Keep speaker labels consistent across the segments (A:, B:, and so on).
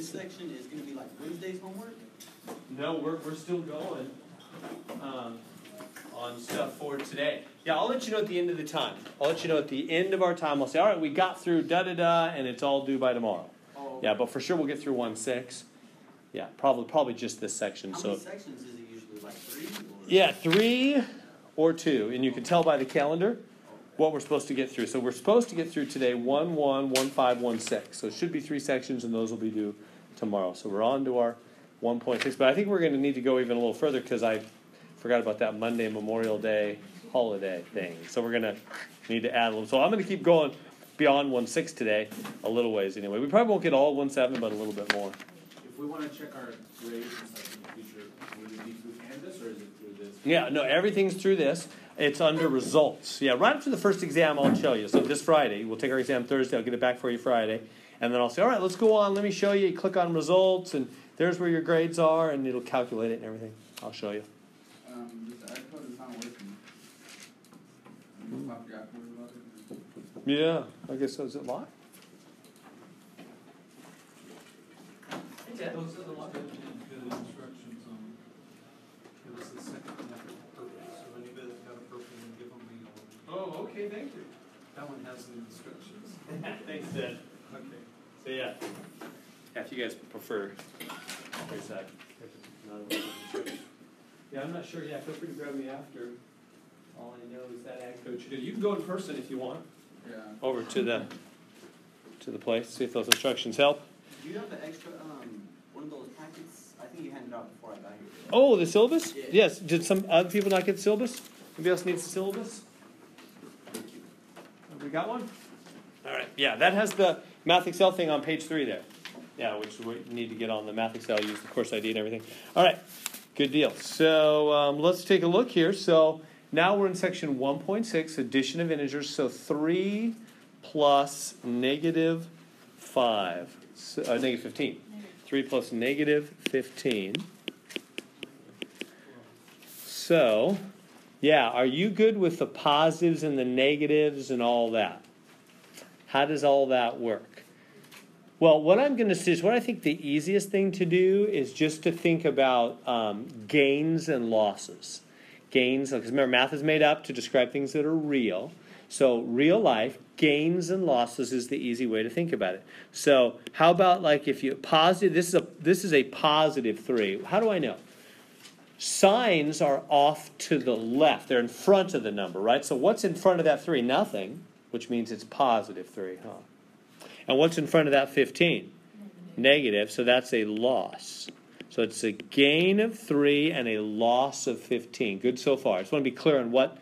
A: this section is gonna be like Wednesday's homework?
B: No, we're, we're still going um, on stuff for today. Yeah, I'll let you know at the end of the time. I'll let you know at the end of our time. I'll say, all right, we got through da da da, and it's all due by tomorrow.
A: Oh,
B: Yeah, but for sure we'll get through one six. Yeah, probably probably just this section.
A: How
B: So
A: many sections is it usually, like three? or-
B: yeah, three or two, and you can tell by the calendar what we're supposed to get through. So we're supposed to get through today one one one five one six. So it should be three sections, and those will be due tomorrow. So we're on to our one point six. But I think we're going to need to go even a little further because I forgot about that Monday Memorial Day holiday thing. So we're going to need to add a little. So I'm going to keep going beyond 1.6 today, a little ways anyway. We probably won't get all 1.7, but a little bit more.
C: If we wanna check our grades and stuff in the future, would it be through Canvas or is it through this?
B: Yeah, no, everything's through this. It's under results. Yeah, right after the first exam, I'll show you. So this Friday, we'll take our exam Thursday. I'll get it back for you Friday, and then I'll say, all right, let's go on. Let me show you. You click on results, and there's where your grades are, and it'll calculate it and everything. I'll show you.
D: Um, this iPhone is not working. I'm gonna pop your iPhone about it.
B: Yeah, I guess so. Is it live?
E: Those are the ones that did good instructions on. It was the second one that was purple, so anybody that got a purple one, give them the yellow.
B: Oh, okay, thank you.
E: That one has the instructions.
B: Thanks, Ted.
E: Okay.
B: So yeah, yeah, if you guys prefer, there's that. Yeah, I'm not sure. Yeah, feel free to grab me after. All I know is that ag coach. You can go in person if you want.
D: Yeah.
B: over to the to the place, see if those instructions help.
A: Do you have the extra, um, one of those packets? I think you handed out before I got here.
B: Oh, the syllabus?
A: Yeah.
B: Yes. Did some other people not get the syllabus? Anybody else needs the syllabus? Thank you. Have we got one? All right. Yeah, that has the MathXL thing on page three there. Yeah, which we need to get on the MathXL, use the course ID and everything. All right. Good deal. So um, let's take a look here. So now we're in section 1.6, addition of integers. So 3 plus negative 5, so, uh, negative 15. 3 plus negative 15. So, yeah, are you good with the positives and the negatives and all that? How does all that work? Well, what I'm going to say is what I think the easiest thing to do is just to think about um, gains and losses. Gains, because remember, math is made up to describe things that are real. So, real life, gains and losses is the easy way to think about it. So, how about like if you positive, this is a this is a positive three. How do I know? Signs are off to the left. They're in front of the number, right? So, what's in front of that three? Nothing, which means it's positive three, huh? And what's in front of that 15? Negative, so that's a loss. So it's a gain of 3 and a loss of 15. Good so far. I just want to be clear on what,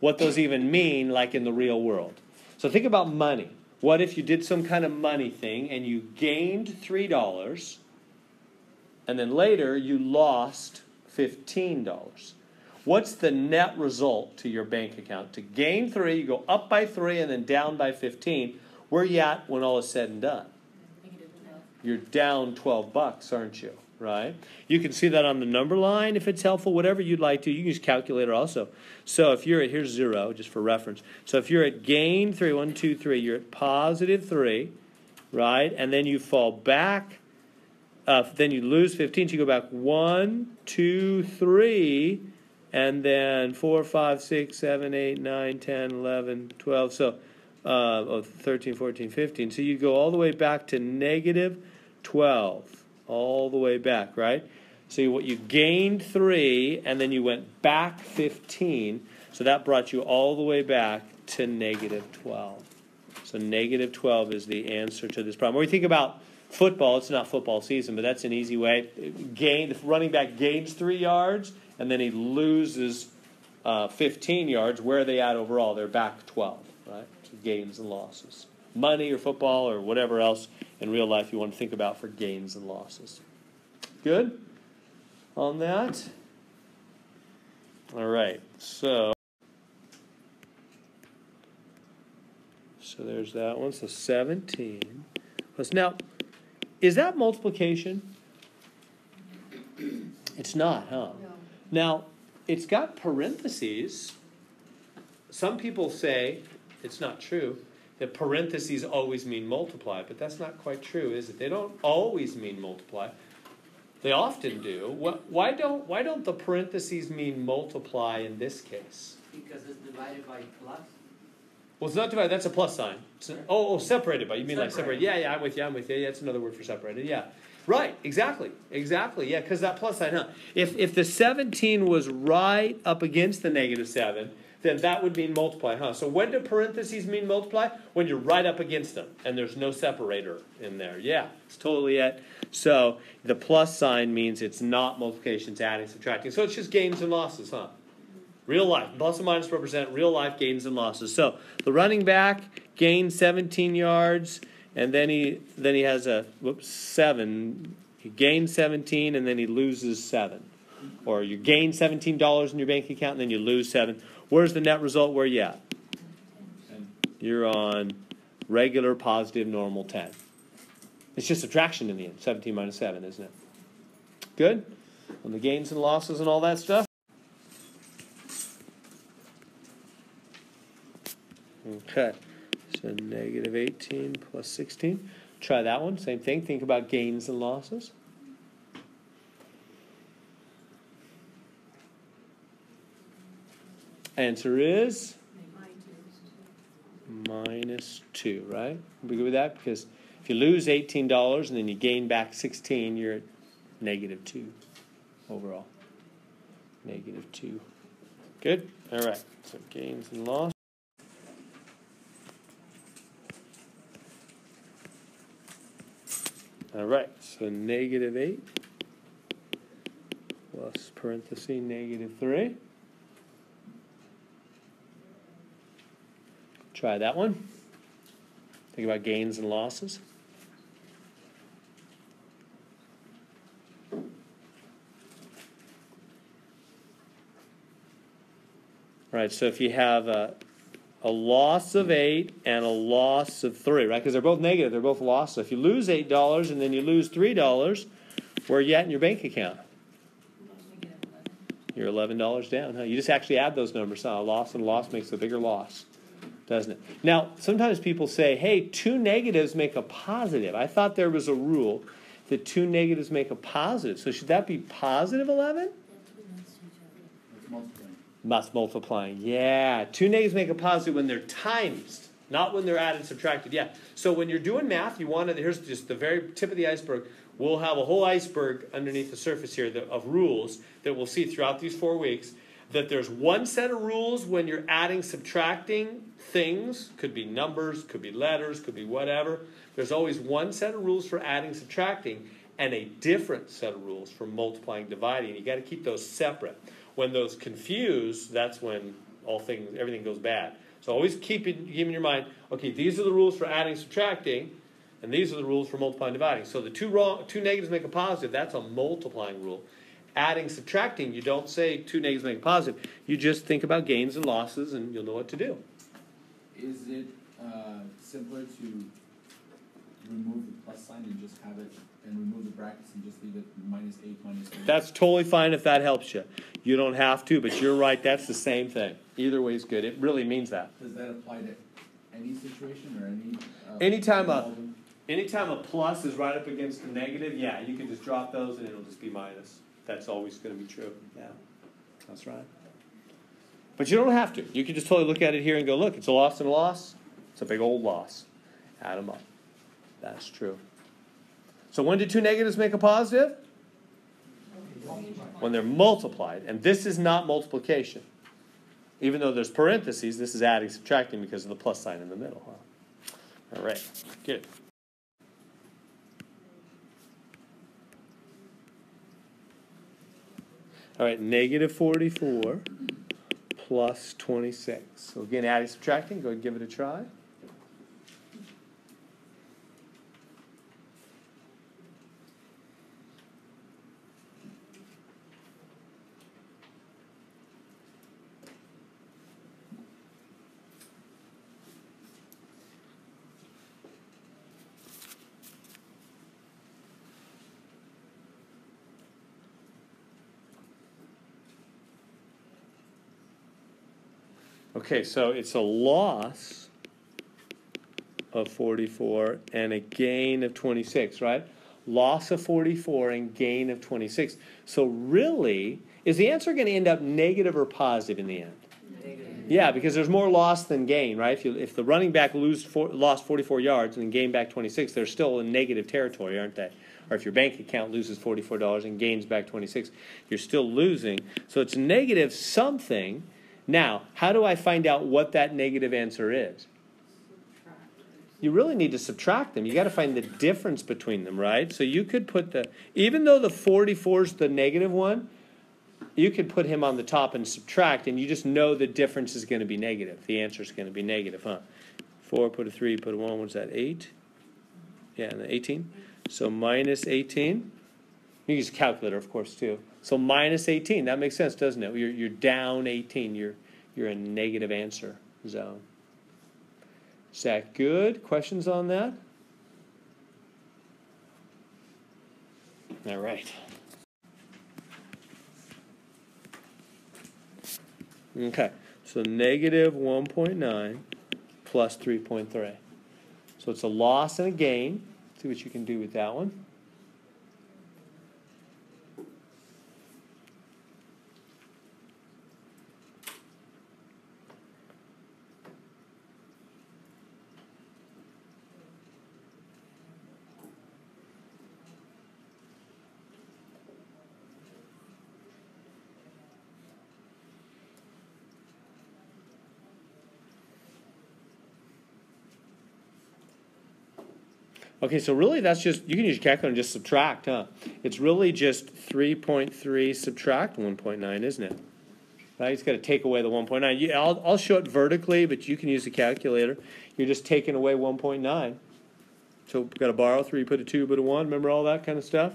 B: what those even mean, like in the real world. So think about money. What if you did some kind of money thing and you gained $3 and then later you lost $15? What's the net result to your bank account? To gain 3, you go up by 3 and then down by 15. Where you at when all is said and done? You're down 12 bucks, aren't you? Right? You can see that on the number line if it's helpful, whatever you'd like to. You can use calculator also. So if you're at, here's zero, just for reference. So if you're at gain three, one, two, three, you're at positive three, right? And then you fall back, uh, then you lose 15, so you go back one, two, three, and then four, five, six, seven, eight, nine, 10, 11, 12. So uh, oh, 13, 14, 15. So you go all the way back to negative 12, all the way back, right? So you, what you gained three, and then you went back 15. So that brought you all the way back to negative 12. So negative 12 is the answer to this problem. When we think about football, it's not football season, but that's an easy way. Gain, the running back gains three yards, and then he loses uh, 15 yards. Where are they at overall? They're back 12, right? Gains and losses. Money or football or whatever else in real life you want to think about for gains and losses. Good? On that? All right. So So there's that one. So 17. Plus now is that multiplication? It's not, huh? Now, it's got parentheses. Some people say it's not true. that parentheses always mean multiply, but that's not quite true, is it? They don't always mean multiply. They often do. Why don't, why don't the parentheses mean multiply in this case?
F: Because it's divided by plus.
B: Well, it's not divided, that's a plus sign. Oh, oh, separated by, you mean like separated.
F: Separated.
B: Yeah, yeah, I'm with you, I'm with you. Yeah, that's another word for separated, yeah. Right, exactly, exactly, yeah, because that plus sign, huh? If, if the seventeen was right up against the negative seven, then that would mean multiply, huh? So when do parentheses mean multiply? When you're right up against them, and there's no separator in there. Yeah, it's totally it. So the plus sign means it's not multiplication, it's adding, subtracting. So it's just gains and losses, huh? Real life. Plus and minus represent real life gains and losses. So the running back gained 17 yards, and then he then he has a whoops seven. He gained 17, and then he loses seven. Or you gain $17 in your bank account, and then you lose seven. Where's the net result? Where you at? You're on regular positive normal 10. It's just subtraction in the end. 17 minus 7, isn't it? Good? On the gains and losses and all that stuff? Okay. So negative 18 plus 16. Try that one. Same thing. Think about gains and losses. Answer is minus 2, right? We good with that? Because if you lose $18 and then you gain back 16, you're at negative 2 overall. Negative 2. Good? All right. So gains and loss. All right. So negative 8 plus parenthesis negative 3. Try that one. Think about gains and losses. All right, so if you have a, a loss of eight and a loss of three, right? Because they're both negative, they're both loss. So if you lose eight dollars and then you lose three dollars, where are you at in your bank account? You're eleven dollars down. Huh? You just actually add those numbers. Huh? A loss and a loss makes a bigger loss, doesn't it? Now, sometimes people say, "Hey, two negatives make a positive." I thought there was a rule that two negatives make a positive. So should that be positive eleven?
D: Must multiplying.
B: Yeah. Two negatives make a positive when they're times, not when they're added, subtracted. Yeah. So when you're doing math, you want to, here's just the very tip of the iceberg. We'll have a whole iceberg underneath the surface here of rules that we'll see throughout these four weeks. That there's one set of rules when you're adding, subtracting things, could be numbers, could be letters, could be whatever. There's always one set of rules for adding, subtracting, and a different set of rules for multiplying, dividing. You got to keep those separate. When those confuse, that's when all things, everything goes bad. So always keep in, keep in your mind, okay, these are the rules for adding, subtracting, and these are the rules for multiplying, dividing. So the two wrong, two negatives make a positive. That's a multiplying rule. Adding, subtracting, you don't say two negatives make a positive. You just think about gains and losses, and you'll know what to do.
C: is it, uh, simpler to remove the plus sign and just have it, and remove the brackets and just leave it minus eight, minus three?
B: That's totally fine if that helps you. You don't have to, but you're right. That's the same thing. Either way is good. It really means that.
C: Does that apply to any situation or any? uh,
B: Anytime a-
C: all of them?
B: Anytime a plus is right up against a negative, yeah, you can just drop those and it'll just be minus. That's always going to be true. Yeah, that's right. But you don't have to. You can just totally look at it here and go, look, it's a loss and a loss. It's a big old loss. Add them up. That's true. So when do two negatives make a positive? When they're multiplied. And this is not multiplication. Even though there's parentheses, this is adding, subtracting because of the plus sign in the middle. Huh? All right, good. All right, negative 44 plus 26. So again, adding, subtracting, go ahead and give it a try. Okay, so it's a loss of 44 and a gain of 26, right? Loss of 44 and gain of 26. So, really, is the answer going to end up negative or positive in the end?
F: Negative.
B: Yeah, because there's more loss than gain, right? If, you, if the running back lose four, lost 44 yards and then gained back 26, they're still in negative territory, aren't they? Or if your bank account loses $44 and gains back 26, you're still losing. So it's negative something. Now, how do I find out what that negative answer is? You really need to subtract them. You got to find the difference between them, right? So you could put the, even though the 44 is the negative one, you could put him on the top and subtract, and you just know the difference is going to be negative. The answer is going to be negative, huh? Four, put a three, put a one. What's that? Eight. Yeah, and then eighteen. So minus eighteen. You can use a calculator, of course, too. So minus eighteen. That makes sense, doesn't it? You're you're down eighteen. You're you're in negative answer zone. Is that good? Questions on that? All right. Okay, so negative 1.9 plus 3.3. So it's a loss and a gain. See what you can do with that one. Okay, so really that's just, you can use your calculator and just subtract, huh? It's really just 3.3 subtract 1.9, isn't it? Right, just got to take away the 1.9. You, I'll, I'll show it vertically, but you can use the calculator. You're just taking away 1.9. So got to borrow 3, put a 2, put a 1. Remember all that kind of stuff?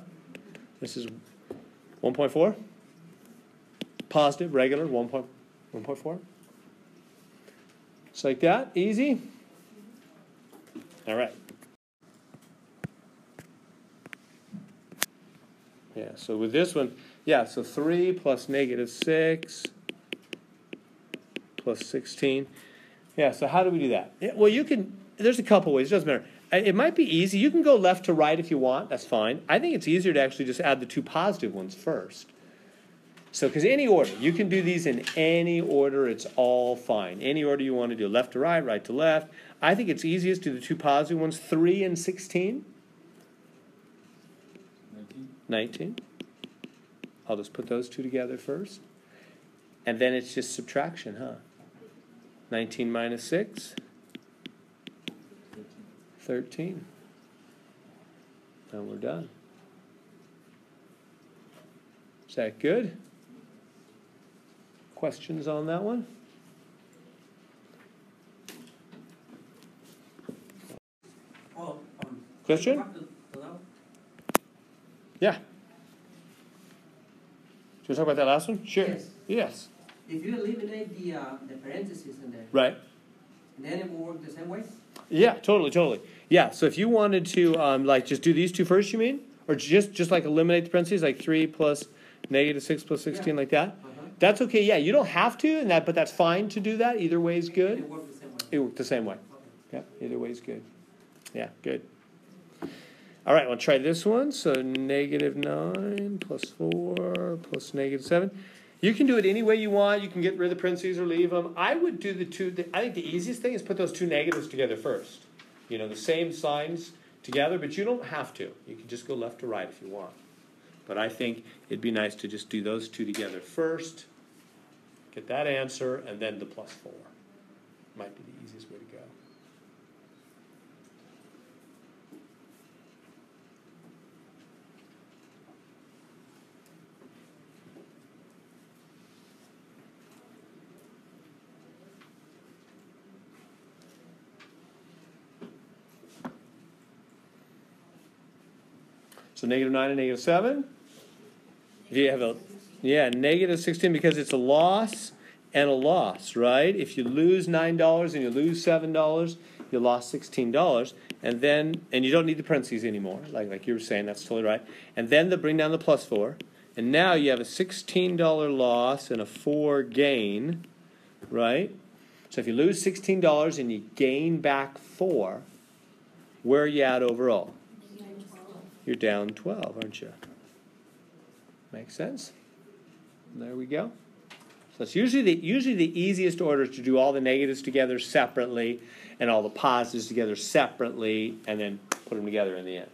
B: This is 1.4. Positive, regular, 1. 1.4. Just like that, easy. All right. Yeah, so with this one, yeah, so 3 plus negative 6 plus 16. Yeah, so how do we do that? Yeah, well, you can, there's a couple ways, it doesn't matter. It might be easy. You can go left to right if you want, that's fine. I think it's easier to actually just add the two positive ones first. So, because any order, you can do these in any order, it's all fine. Any order you want to do, left to right, right to left. I think it's easiest to do the two positive ones, 3 and 16.
C: Nineteen?
B: I'll just put those two together first. And then it's just subtraction, huh? 19 minus 6,
C: Thirteen.
B: And we're done. Is that good? Questions on that one?
F: Oh, um.
B: Question? Yeah. Do you want to talk about that last one? Sure.
F: Yes.
B: Yes.
F: If you eliminate the, uh, the parentheses in there,
B: Right.
F: then it will work the same way?
B: Yeah, totally, totally. Yeah, so if you wanted to, um, like, just do these two first, you mean? Or just, just like eliminate the parentheses, like three plus negative six plus sixteen, like that?
F: Uh-huh.
B: That's okay, yeah, you don't have to, and that, but that's fine to do that, either way is good.
F: It works the same way?
B: It worked the same way,
F: Okay.
B: yeah, either way is good. Yeah, good. All right, we'll try this one, so negative nine plus four plus negative seven. You can do it any way you want, you can get rid of the parentheses or leave them. I would do the two, the- I think the easiest thing is put those two negatives together first. You know, the same signs together, but you don't have to. You can just go left to right if you want. But I think it'd be nice to just do those two together first, get that answer, and then the plus four. Might be the easiest way to go. So negative nine and negative seven. If you have a yeah, negative sixteen because it's a loss and a loss, right? If you lose nine dollars and you lose seven dollars, you lost sixteen dollars, and then and you don't need the parentheses anymore, like like you were saying, that's totally right. And then the bring down the plus four, and now you have a sixteen dollar loss and a four gain, right? So if you lose sixteen dollars and you gain back four, Where are you at overall? You're down 12, aren't you? Make sense? There we go. So it's usually the usually the easiest order is to do all the negatives together separately and all the positives together separately and then put them together in the end.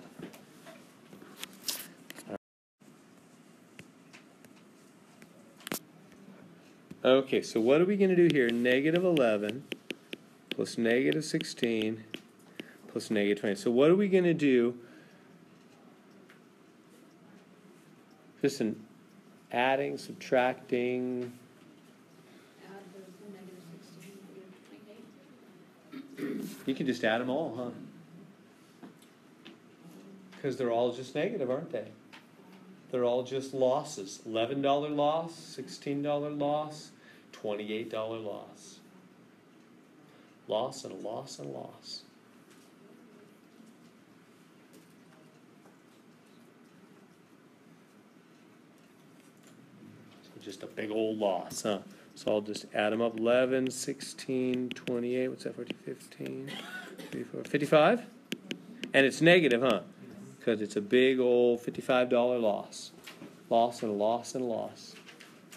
B: Okay, so what are we going to do here? Negative 11 plus negative 16 plus negative 20. So what are we going to do? Just an adding, subtracting.
G: Add the negative sixteen, negative twenty-eight.
B: You can just add them all, huh? Because they're all just negative, aren't they? They're all just losses. $11 loss, $16 loss, $28 loss. Loss and a loss and a loss. Just a big old loss, huh? So I'll just add them up 11, 16, 28, what's that, 14, 15, 54, 55? And it's negative, huh? Because it's a big old $55 loss. Loss and a loss and a loss.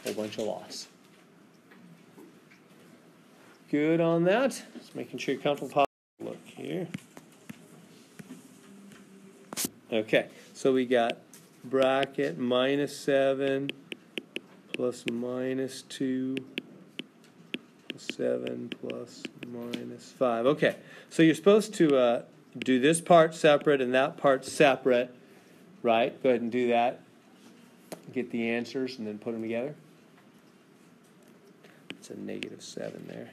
B: Whole bunch of loss. Good on that. Just making sure you're comfortable. Look here. Okay, so we got bracket minus 7 plus minus 2 plus 7 plus minus 5. Okay, so you're supposed to uh, do this part separate and that part separate, right? Go ahead and do that. Get the answers and then put them together. It's a negative 7 there.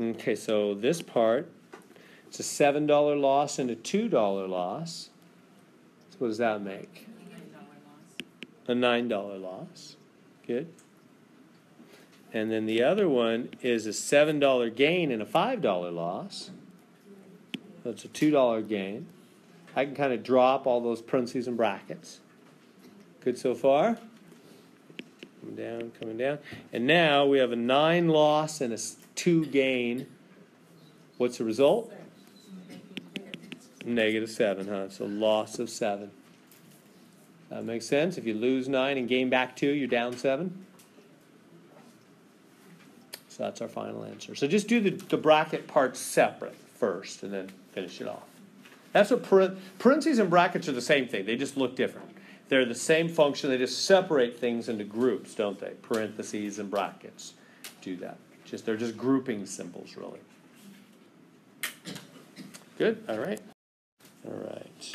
B: Okay, so this part, it's a seven dollar loss and a two dollar loss. So what does that make? A nine dollar loss. Good. And then the other one is a seven dollar gain and a five dollar loss. That's a two dollar gain. I can kind of drop all those parentheses and brackets. Good so far? Coming down, coming down. And now we have a nine loss and a two gain. What's the result? Negative seven, huh? So loss of seven. That makes sense. If you lose nine and gain back two, you're down seven. So that's our final answer. So just do the, the bracket parts separate first and then finish it off. That's what paren- parentheses and brackets are the same thing. They just look different. They're the same function. They just separate things into groups, don't they? Parentheses and brackets do that. Just they're just grouping symbols, really. Good. All right. All right.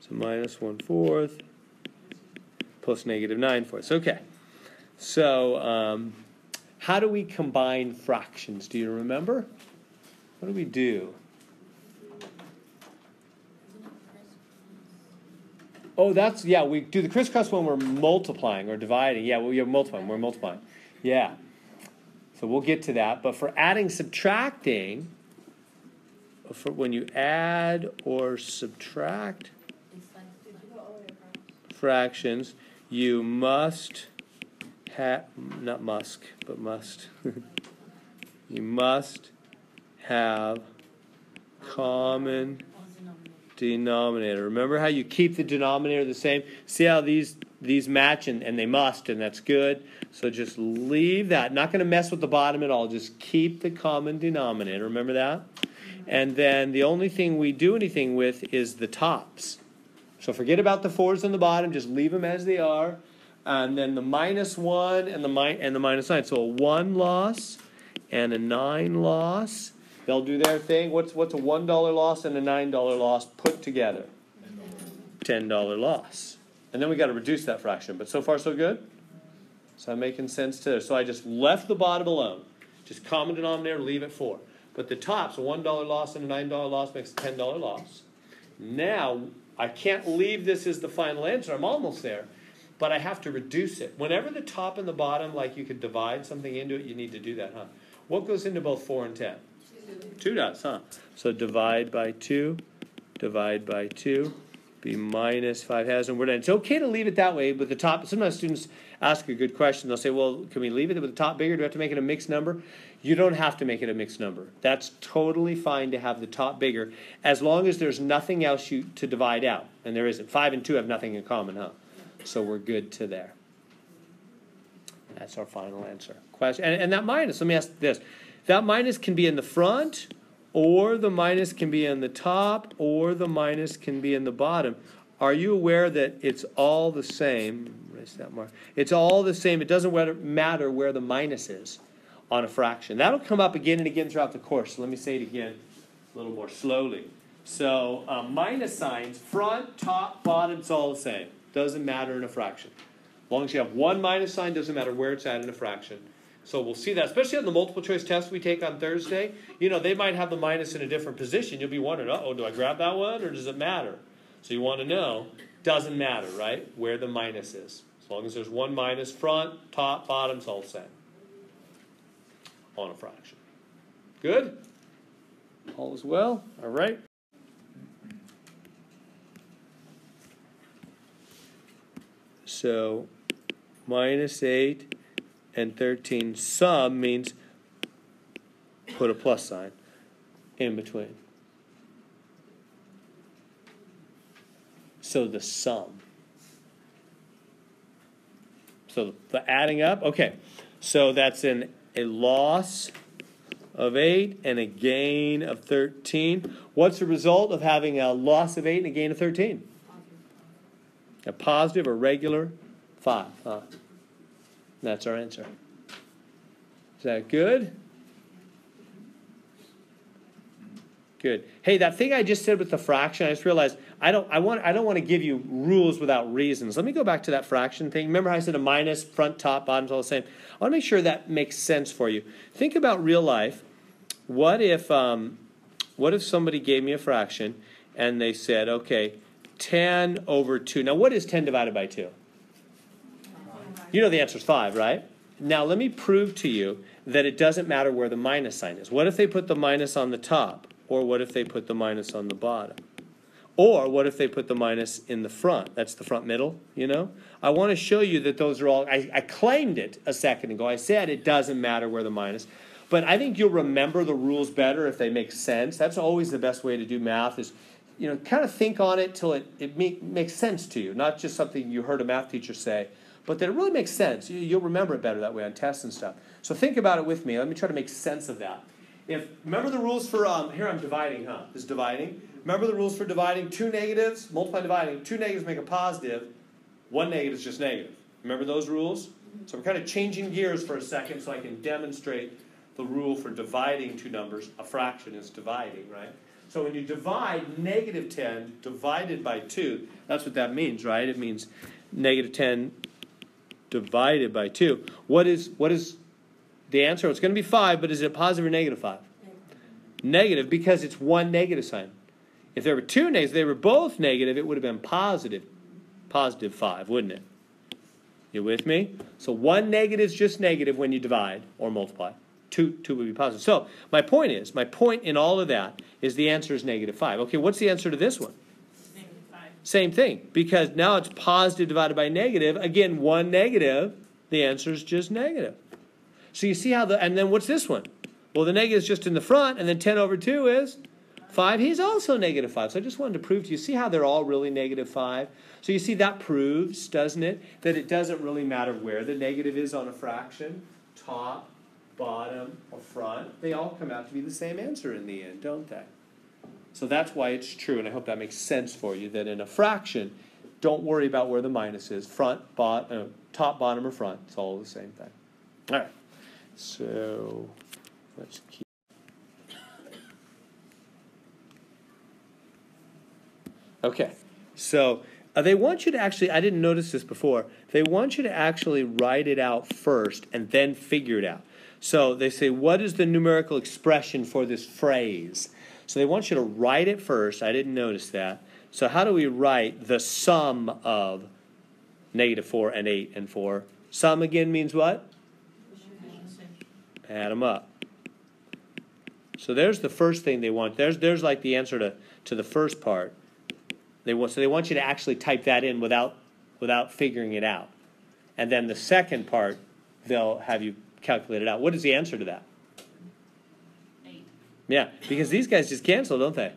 B: So minus one fourth plus negative nine fourths. Okay. So um, how do we combine fractions? Do you remember? What do we do? Oh, that's yeah. We do the crisscross when we're multiplying or dividing. Yeah, well, you're multiplying. We're multiplying. Yeah. So we'll get to that. But for adding, subtracting, for when you add or subtract fractions, you must have not must, but must. you must have common denominator. Remember how you keep the denominator the same? See how these these match and, and they must, and that's good. So just leave that. Not going to mess with the bottom at all. Just keep the common denominator. Remember that? And then the only thing we do anything with is the tops. So forget about the fours on the bottom. Just leave them as they are. And then the minus one and the mi- and the minus nine. So a one loss and a nine loss. They'll do their thing. What's what's a one dollar loss and a nine dollar loss put together? Ten dollar loss. And then we got to reduce that fraction. But so far so good. So I'm making sense to. So I just left the bottom alone. Just common denominator, leave it four. But the top's a one dollar loss and a nine dollar loss makes a ten dollar loss. Now I can't leave this as the final answer. I'm almost there, but I have to reduce it. Whenever the top and the bottom, like you could divide something into it, you need to do that, huh? What goes into both four and ten? Two does, huh? So divide by two, divide by two, be minus five has, and we're done. It's okay to leave it that way, but the top, sometimes students ask a good question. They'll say, well, can we leave it with the top bigger? Do we have to make it a mixed number? You don't have to make it a mixed number. That's totally fine to have the top bigger, as long as there's nothing else you, to divide out. And there isn't. Five and two have nothing in common, huh? So we're good to there. That's our final answer. Question, and, and that minus, let me ask this. That minus can be in the front, or the minus can be in the top, or the minus can be in the bottom. Are you aware that it's all the same? Erase that mark. It's all the same. It doesn't matter where the minus is on a fraction. That'll come up again and again throughout the course. So let me say it again a little more slowly. So um, minus signs, front, top, bottom, it's all the same. Doesn't matter in a fraction. As long as you have one minus sign, doesn't matter where it's at in a fraction. So we'll see that, especially on the multiple choice test we take on Thursday. You know, they might have the minus in a different position. You'll be wondering, oh, do I grab that one or does it matter? So you want to know, doesn't matter, right? Where the minus is. As long as there's one minus, front, top, bottom, it's all the same on a fraction. Good? All is well? All right. So minus 8 and 13 sum means put a plus sign in between. So the sum. So the adding up, okay. So that's an a loss of 8 and a gain of 13. What's the result of having a loss of 8 and a gain of 13? A positive or regular 5. Huh? That's our answer. Is that good? Good. Hey, that thing I just said with the fraction, I just realized I don't I want I don't want to give you rules without reasons. Let me go back to that fraction thing. Remember I said a minus, front, top, bottom's all the same. I want to make sure that makes sense for you. Think about real life. What if um, what if somebody gave me a fraction and they said, okay, 10 over 2. Now what is 10 divided by 2? You know the answer is 5, right? Now let me prove to you that it doesn't matter where the minus sign is. What if they put the minus on the top? Or what if they put the minus on the bottom? Or what if they put the minus in the front? That's the front middle, you know? I want to show you that those are all, I, I claimed it a second ago. I said it doesn't matter where the minus. But I think you'll remember the rules better if they make sense. That's always the best way to do math is, you know, kind of think on it till it, it make, makes sense to you. Not just something you heard a math teacher say, but that it really makes sense. You, you'll remember it better that way on tests and stuff. So think about it with me. Let me try to make sense of that. If remember the rules for um, here I'm dividing, huh? This is dividing. Remember the rules for dividing two negatives, multiply dividing. Two negatives make a positive. One negative is just negative. Remember those rules? So we're kind of changing gears for a second so I can demonstrate the rule for dividing two numbers. A fraction is dividing, right? So when you divide negative 10 divided by 2, that's what that means, right? It means negative 10 divided by 2. What is what is the answer? It's going to be 5, but is it positive or negative 5? Negative because it's one negative sign. If there were two negatives, they were both negative, it would have been positive. Positive 5, wouldn't it? You with me? So one negative is just negative when you divide or multiply. Two, two would be positive. So my point is, my point in all of that is the answer is negative 5. Okay, what's the answer to this one? Same thing, because now it's positive divided by negative. Again, one negative, the answer is just negative. So you see how the, and then what's this one? Well, the negative is just in the front, and then 10 over 2 is 5. He's also negative 5. So I just wanted to prove to you, see how they're all really negative 5? So you see that proves, doesn't it, that it doesn't really matter where the negative is on a fraction, top, bottom, or front. They all come out to be the same answer in the end, don't they? So that's why it's true, and I hope that makes sense for you, that in a fraction, don't worry about where the minus is, front, bot, uh, top, bottom, or front. It's all the same thing. All right. So let's keep. Okay, so uh, they want you to actually, I didn't notice this before, they want you to actually write it out first and then figure it out. So they say, what is the numerical expression for this phrase? So they want you to write it first. I didn't notice that. So how do we write the sum of negative 4 and 8 and 4? Sum again means what? Add them up. So there's the first thing they want. There's there's like the answer to, to the first part. They want so they want you to actually type that in without without figuring it out. And then the second part, they'll have you calculate it out. What is the answer to that? Yeah, because these guys just cancel, don't they?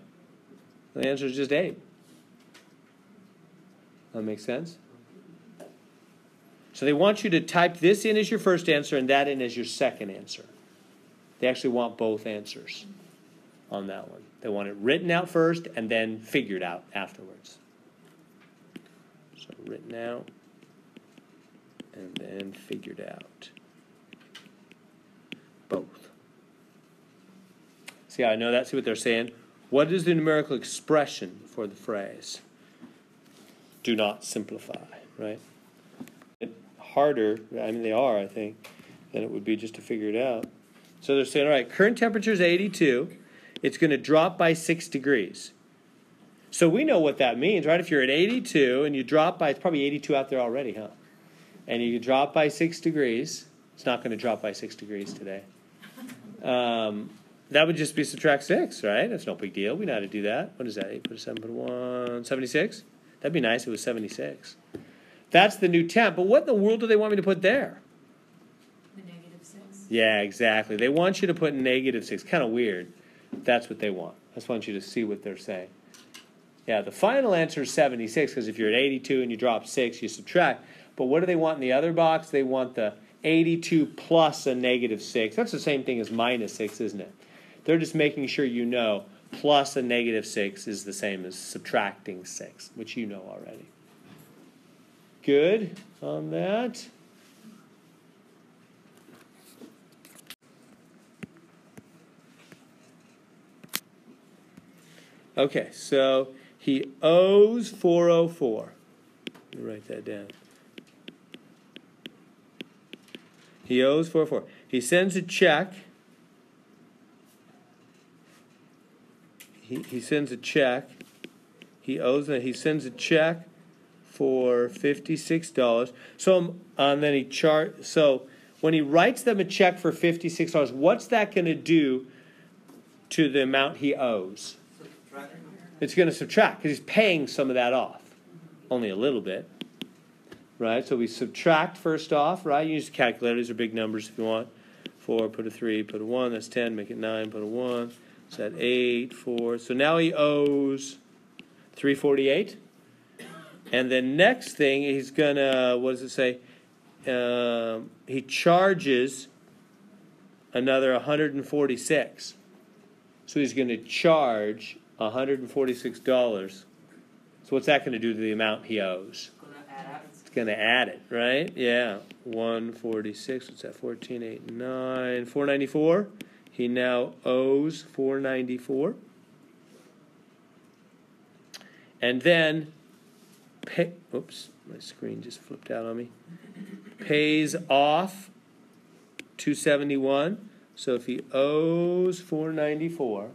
B: The answer is just eight. That makes sense? So they want you to type this in as your first answer and that in as your second answer. They actually want both answers on that one. They want it written out first and then figured out afterwards. So written out and then figured out. Both. See I know that? See what they're saying? What is the numerical expression for the phrase? Do not simplify, right? Harder, I mean, they are, I think, than it would be just to figure it out. So they're saying, all right, current temperature is 82. It's going to drop by 6 degrees. So we know what that means, right? If you're at 82 and you drop by, it's probably 82 out there already, huh? And you drop by 6 degrees. It's not going to drop by 6 degrees today. Um, that would just be subtract 6, right? That's no big deal. We know how to do that. What is that? 8 put a 7 put a 1. 76? That'd be nice if it was 76. That's the new temp. But what in the world do they want me to put there?
G: The negative six.
B: Yeah, exactly. They want you to put negative 6. Kind of weird. That's what they want. I just want you to see what they're saying. Yeah, the final answer is 76 because if you're at 82 and you drop 6, you subtract. But what do they want in the other box? They want the 82 plus a negative 6. That's the same thing as minus 6, isn't it? They're just making sure you know plus a negative 6 is the same as subtracting 6, which you know already. Good on that. Okay, so he owes 404. Let me write that down. He owes 404. He sends a check. He, he sends a check. He owes it. He sends a check for $56. So um, and then he chart so when he writes them a check for $56, what's that going to do to the amount he owes? It's going to subtract because he's paying some of that off. Only a little bit. Right? So we subtract first off, right? You use the calculator. These are big numbers if you want. 4, put a 3, put a 1. That's 10. Make it 9, put a 1. So that 8, 4. So now he owes 348. And then next thing, he's going to, what does it say? Um, he charges another 146. So he's going to charge $146. So what's that going to do to the amount he owes?
F: Gonna add up.
B: It's going to add it, right? Yeah. 146, what's that? 14, 8, 9, 494. He now owes 494. And then pay, oops, my screen just flipped out on me. Pays off 271. So if he owes 494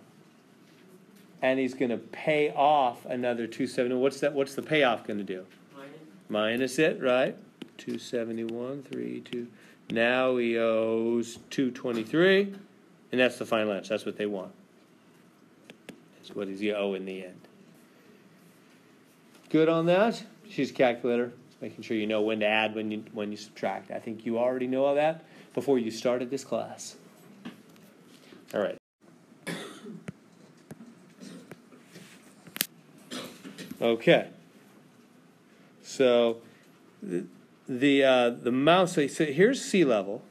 B: and he's going to pay off another 271, what's that what's the payoff going to do?
F: Minus.
B: Minus it, right? 271, 3, 2. Now he owes 223, and that's the final answer. That's what they want. That's what is to owe in the end. Good on that? She's a calculator, making sure you know when to add, when you, when you subtract. I think you already know all that before you started this class. All right. Okay. So the the, uh, the mouse. So here's sea level.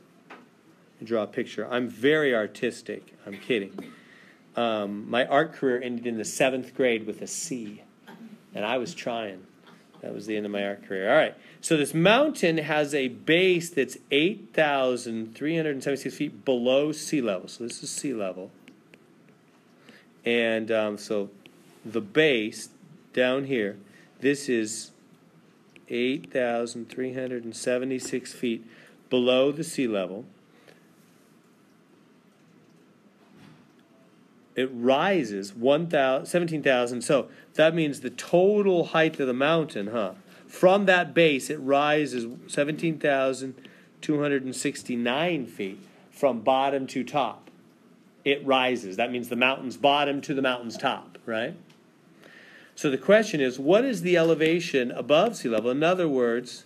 B: Draw a picture. I'm very artistic. I'm kidding. Um, my art career ended in the seventh grade with a C, and I was trying. That was the end of my art career. All right. So this mountain has a base that's 8,376 feet below sea level. So this is sea level. And um, so the base down here, this is 8,376 feet below the sea level. It rises 1,000 17,000. So that means the total height of the mountain, huh? From that base, it rises 17,269 feet from bottom to top. It rises. That means the mountain's bottom to the mountain's top, right? So the question is, what is the elevation above sea level? In other words,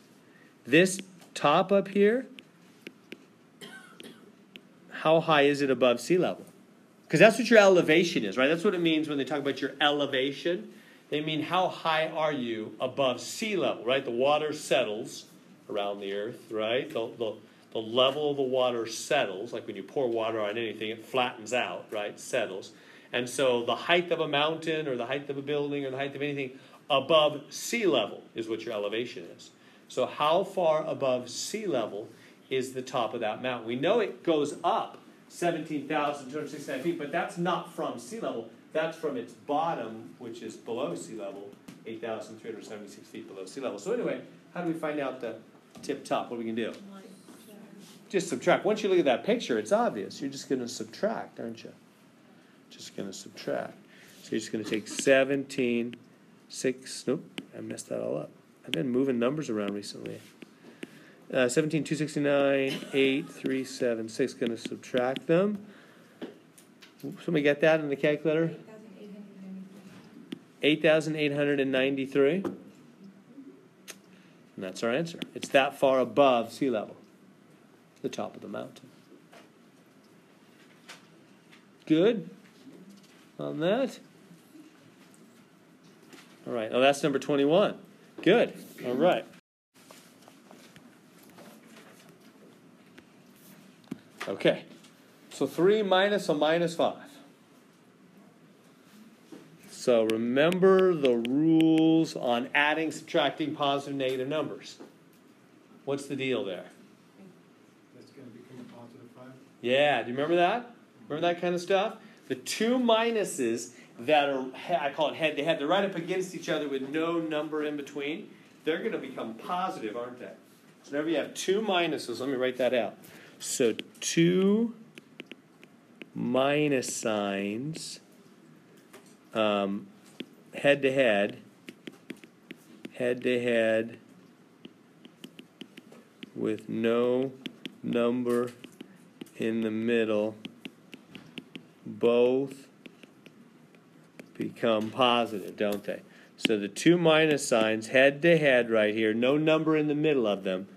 B: this top up here, how high is it above sea level? Because that's what your elevation is, right? That's what it means when they talk about your elevation. They mean how high are you above sea level, right? The water settles around the earth, right? The, the, the level of the water settles, like when you pour water on anything, it flattens out, right? Settles. And so the height of a mountain or the height of a building or the height of anything above sea level is what your elevation is. So, how far above sea level is the top of that mountain? We know it goes up 17,269 feet, but that's not from sea level. That's from its bottom, which is below sea level, 8,376 feet below sea level. So, anyway, how do we find out the tip top? What we to do? Just subtract. Once you look at that picture, it's obvious. You're just going to subtract, aren't you? Just going to subtract. So, you're just going to take 17, 6. Nope, I messed that all up. I've been moving numbers around recently. Uh, 17, 269, 8, 3, 7, 6. Going to subtract them. Somebody get that in the calculator? 8,893. And that's our answer. It's that far above sea level, the top of the mountain. Good on that. All right. Oh, that's number 21. Good. All right. Okay. So 3 minus a minus 5. So remember the rules on adding, subtracting positive, negative numbers. What's the deal there?
E: That's gonna become a positive five.
B: Yeah, do you remember that? Remember that kind of stuff? The two minuses that are, I call it head to head, they're right up against each other with no number in between. They're going to become positive, aren't they? So whenever you have two minuses, let me write that out. So two minus signs um, head to head, head to head with no number in the middle, both become positive, don't they? So the two minus signs head to head right here, no number in the middle of them,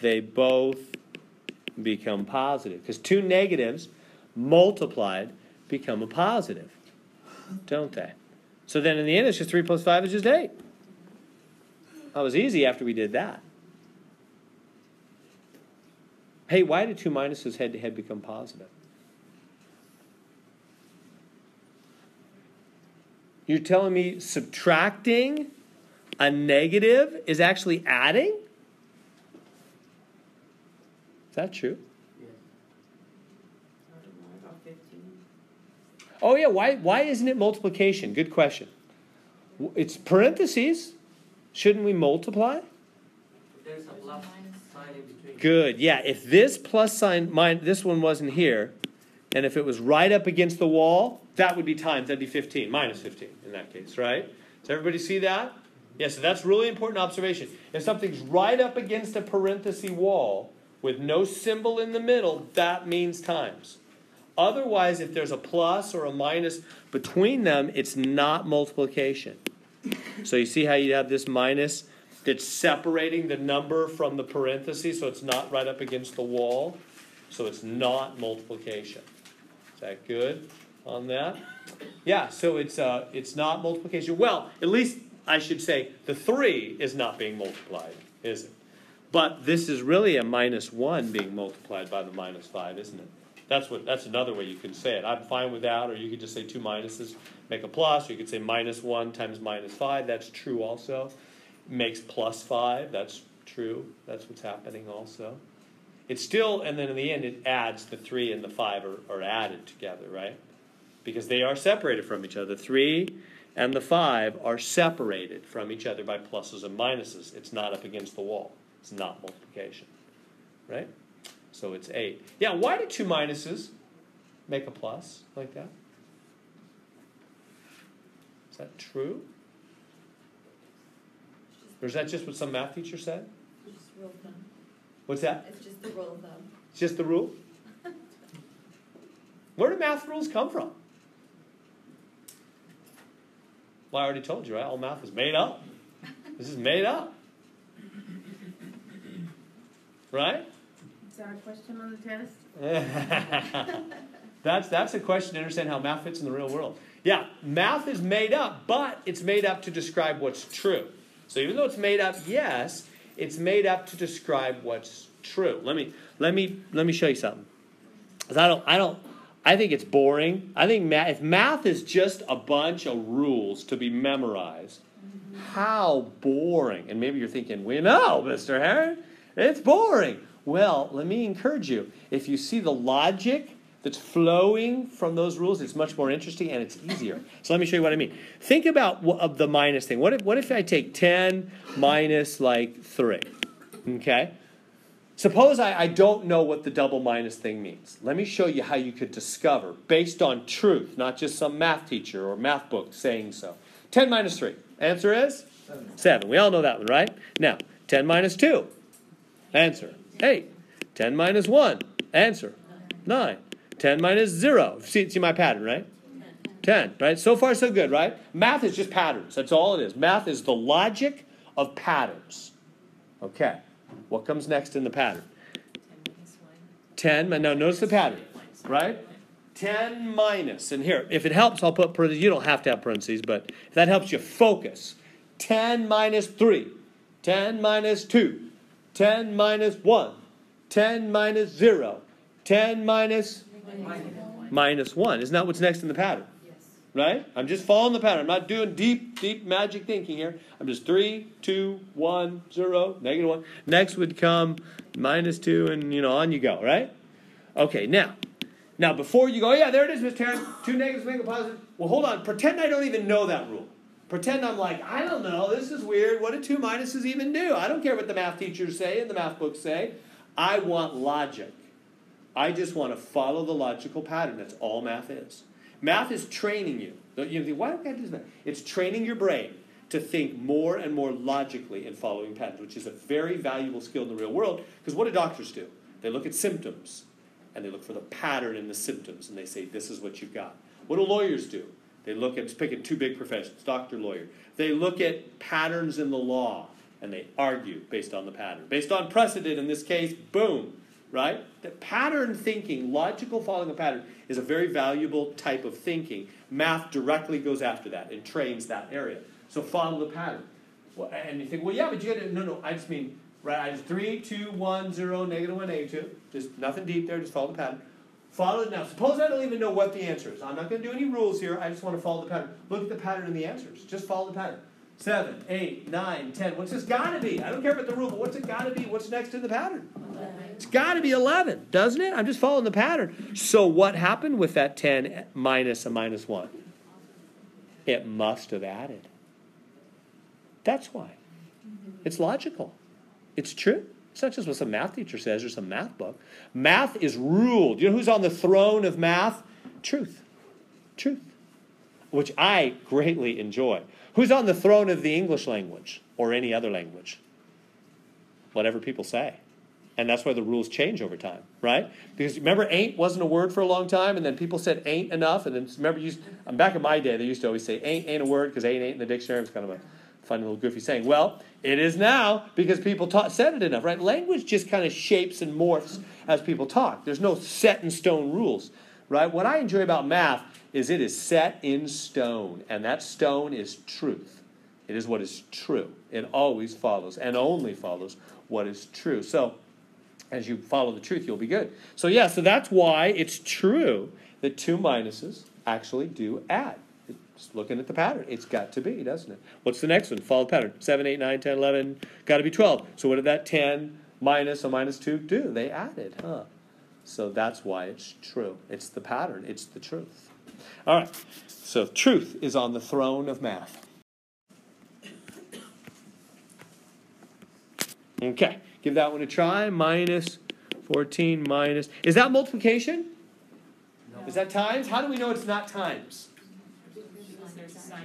B: they both become positive. Because two negatives multiplied become a positive, don't they? So then in the end, it's just 3 plus 5 is just 8. That was easy after we did that. Hey, why did two minuses head to head become positive? You're telling me subtracting a negative is actually adding? Is that true? Oh yeah, why why isn't it multiplication? Good question. It's parentheses. Shouldn't we multiply?
F: There's a plus sign in between.
B: Good. Yeah, if this plus sign mine this one wasn't here, and if it was right up against the wall, that would be times. That'd be 15, minus 15 in that case, right? Does everybody see that? Yeah, so that's really important observation. If something's right up against a parenthesis wall with no symbol in the middle, that means times. Otherwise, if there's a plus or a minus between them, it's not multiplication. So you see how you have this minus that's separating the number from the parentheses, so it's not right up against the wall. So it's not multiplication. Is that good on that? Yeah, so it's uh, it's not multiplication. Well, at least I should say the three is not being multiplied, is it? But this is really a minus one being multiplied by the minus five, isn't it? That's what that's another way you can say it. I'm fine with that, or you could just say two minuses make a plus, or you could say minus one times minus five. That's true also. Makes plus five. That's true. That's what's happening also. It's still, and then in the end, it adds the three and the five are, are added together, right? Because they are separated from each other. Three and the five are separated from each other by pluses and minuses. It's not up against the wall. It's not multiplication, right? So it's eight. Yeah, why do two minuses make a plus like that? Is that true? Or is that just what some math teacher said?
H: It's just rule of thumb.
B: What's that?
H: It's just the rule of thumb.
B: It's just the rule? Where do math rules come from? Well, I already told you, right? All math is made up. This is made up. Right?
I: Is there a question on the test?
B: that's that's a question to understand how math fits in the real world. Yeah, math is made up, but it's made up to describe what's true. So even though it's made up, yes, it's made up to describe what's true. Let me let me let me show you something. 'Cause I don't I don't I think it's boring. I think math, if math is just a bunch of rules to be memorized, mm-hmm. how boring. And maybe you're thinking, we know, Mr. Herren, it's boring. Well, let me encourage you. If you see the logic that's flowing from those rules, it's much more interesting and it's easier. So let me show you what I mean. Think about wh- of the minus thing. What if, what if I take 10 minus like 3? Okay? Suppose I, I don't know what the double minus thing means. Let me show you how you could discover, based on truth, not just some math teacher or math book saying so. 10 minus 3. Answer is? 7. We all know that one, right? Now, 10 minus 2. Answer. 8. 10 minus 1. Answer. 9. 10 minus 0. See, see my pattern, right? 10, right? So far, so good, right? Math is just patterns. That's all it is. Math is the logic of patterns. Okay. What comes next in the pattern? 10. Now, notice the pattern, right? 10 minus. And here, if it helps, I'll put parentheses. You don't have to have parentheses, but if that helps you focus. 10 minus 3. 10 minus 2. 10 minus 1. 10 minus 0. 10 minus minus 1. Isn't that what's next in the pattern?
H: Yes.
B: Right? I'm just following the pattern. I'm not doing deep, deep magic thinking here. I'm just 3, 2, 1, 0, negative 1. Next would come minus 2, and you know, on you go, right? Okay, now. Now, before you go, oh, yeah, there it is, Miss Tarrant. Two negatives make a positive. Well, hold on. Pretend I don't even know that rule. Pretend I'm like, I don't know. This is weird. What do two minuses even do? I don't care what the math teachers say and the math books say. I want logic. I just want to follow the logical pattern. That's all math is. Math is training you. You think, why don't I do this? It's training your brain to think more and more logically in following patterns, which is a very valuable skill in the real world. Because what do doctors do? They look at symptoms and they look for the pattern in the symptoms and they say, this is what you've got. What do lawyers do? They look at, picking two big professions, doctor, lawyer. They look at patterns in the law and they argue based on the pattern. Based on precedent, in this case, boom, right? The pattern thinking, logical following a pattern, is a very valuable type of thinking. Math directly goes after that and trains that area. So follow the pattern. Well, and you think, well, yeah, but you got to, no, no, I just mean, right, I just 3, 2, 1, 0, negative 1, negative 2. Just nothing deep there, just follow the pattern. Follow it now. Suppose I don't even know what the answer is. I'm not going to do any rules here. I just want to follow the pattern. Look at the pattern in the answers. Just follow the pattern. 7, 8, 9, 10. What's this got to be? I don't care about the rule, but what's it got to be? What's next in the pattern? It's got to be 11, doesn't it? I'm just following the pattern. So what happened with that 10 minus a minus 1? It must have added. That's why. It's logical. It's true. It's not just what some math teacher says or some math book. Math is ruled. You know who's on the throne of math? Truth. Truth. Which I greatly enjoy. Who's on the throne of the English language or any other language? Whatever people say. And that's why the rules change over time, right? Because remember, ain't wasn't a word for a long time, and then people said ain't enough, and then remember, used, back in my day, they used to always say ain't ain't a word because ain't ain't in the dictionary. It's kind of a fun little goofy saying. Well, it is now because people taught, said it enough, right? Language just kind of shapes and morphs as people talk. There's no set in stone rules, right? What I enjoy about math is it is set in stone, and that stone is truth. It is what is true. It always follows and only follows what is true. So, as you follow the truth, you'll be good. So, yeah, so that's why it's true that two minuses actually do add. Just looking at the pattern. It's got to be, doesn't it? What's the next one? Follow the pattern. 7, 8, 9, 10, 11. Got to be 12. So, what did that 10 minus a minus 2 do? They added, huh? So, that's why it's true. It's the pattern, it's the truth. All right. So, truth is on the throne of math. Okay. Give that one a try. Minus 14 minus. Is that multiplication? Is that times? How do we know it's not times?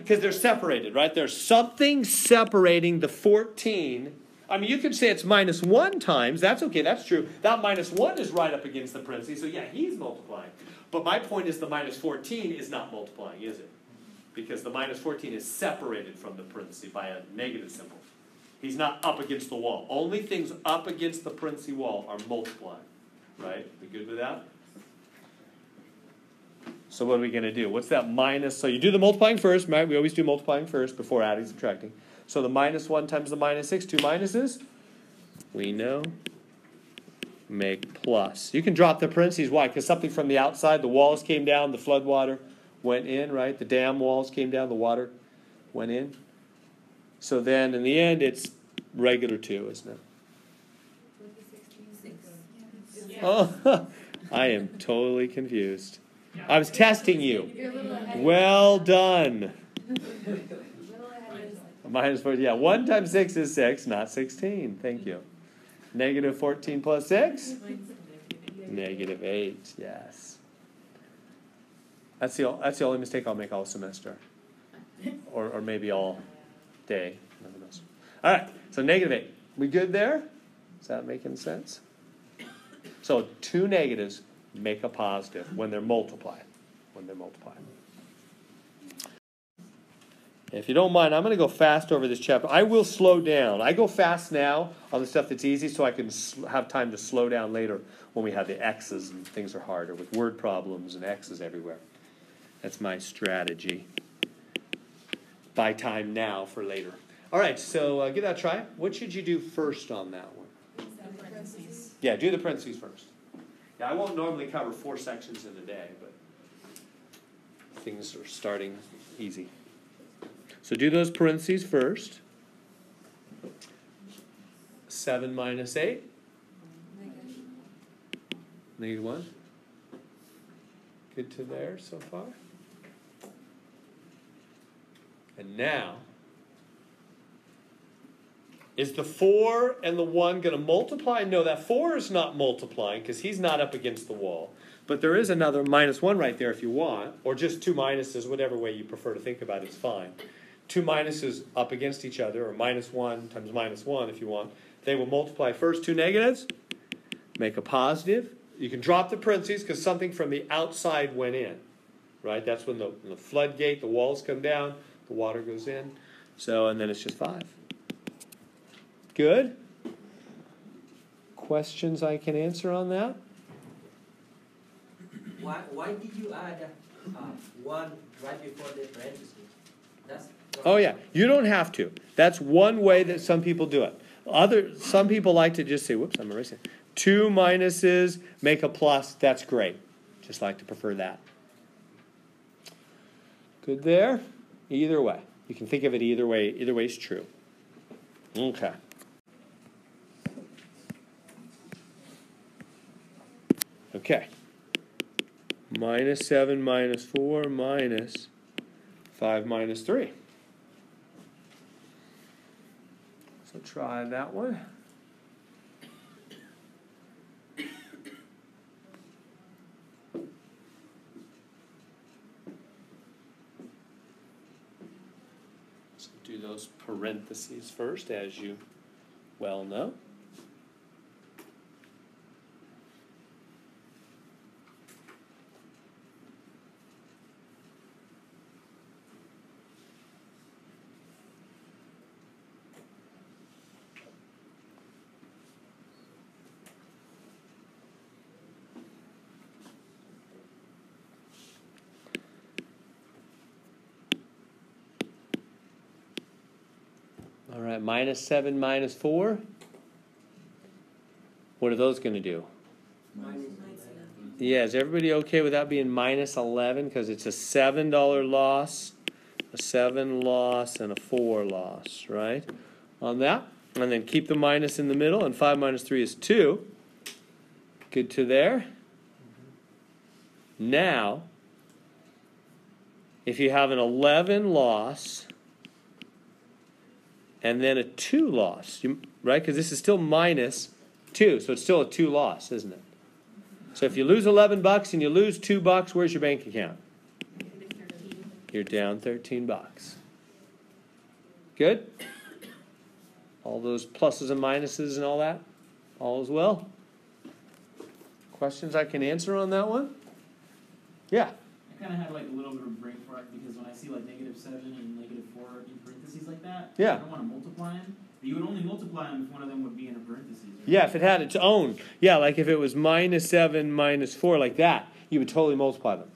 B: Because they're separated, right? There's something separating the 14. I mean, you could say it's minus 1 times. That's okay, that's true. That minus 1 is right up against the parentheses, so yeah, he's multiplying. But my point is the minus 14 is not multiplying, is it? Because the minus 14 is separated from the parenthesis by a negative symbol. He's not up against the wall. Only things up against the parenthesis wall are multiplying, right? We good with that? So what are we going to do? What's that minus? So you do the multiplying first, right? We always do multiplying first before adding, subtracting. So the minus 1 times the minus 6, two minuses. We know. Make plus. You can drop the parentheses. Why? Because something from the outside, the walls came down, the flood water went in, right? The dam walls came down, the water went in. So then in the end, it's regular 2, isn't it? Oh, I am totally confused. I was testing you. Well done. Minus 4, yeah. 1 times 6 is 6, not 16. Thank you. Negative 14 plus 6? Negative 8, yes. That's the, that's the only mistake I'll make all semester. Or, or maybe all day. All right, so negative 8. We good there? Is that making sense? So two negatives make a positive when they're multiplied. When they're multiplied. If you don't mind, I'm going to go fast over this chapter. I will slow down. I go fast now on the stuff that's easy so I can have time to slow down later when we have the X's and things are harder with word problems and X's everywhere. That's my strategy. Buy time now for later. All right, so uh, give that a try. What should you do first on that one? Yeah, do the parentheses first. Yeah, I won't normally cover four sections in a day, but things are starting easy. So do those parentheses first. 7 minus 8, negative 1. Good to there so far. And now, is the 4 and the 1 going to multiply? No, that 4 is not multiplying because he's not up against the wall. But there is another minus 1 right there if you want, or just two minuses, whatever way you prefer to think about it is fine. Two minuses up against each other, or minus 1 times minus 1 if you want. They will multiply first two negatives, make a positive. You can drop the parentheses because something from the outside went in, right? That's when the, when the floodgate, the walls come down, the water goes in. So, and then it's just 5. Good? Questions I can answer on that?
F: Why, why did you add uh, one right before the parentheses? That's.
B: Oh yeah, you don't have to. That's one way that some people do it. Other some people like to just say, "Whoops, I'm erasing." Two minuses make a plus. That's great. Just like to prefer that. Good there. Either way, you can think of it either way. Either way is true. Okay. Okay. Minus 7 minus 4 minus 5 minus 3. So try that one. So do those parentheses first, as you well know. Minus 7 minus 4. What are those going to do?
F: Minus
B: Yeah, is everybody okay with that being minus 11? Because it's a $7 loss, a 7 loss, and a 4 loss, right? On that. And then keep the minus in the middle, and 5 minus 3 is 2. Good to there. Now, if you have an 11 loss and then a 2 loss, right? Because this is still minus 2, so it's still a 2 loss, isn't it? So if you lose 11 bucks and you lose 2 bucks, where's your bank account? you're down 13 bucks. Good? All those pluses and minuses and all that? All is well? Questions I can answer on that one? Yeah.
J: I kinda had like a little bit of for it because when I see like negative seven and negative four in parentheses like that,
B: Yeah.
J: I don't wanna multiply them. But you would only multiply them if one of them would be in a parentheses. right?
B: Yeah, if it had its own. Yeah, like if it was minus 7, minus 4, like that, you would totally multiply them.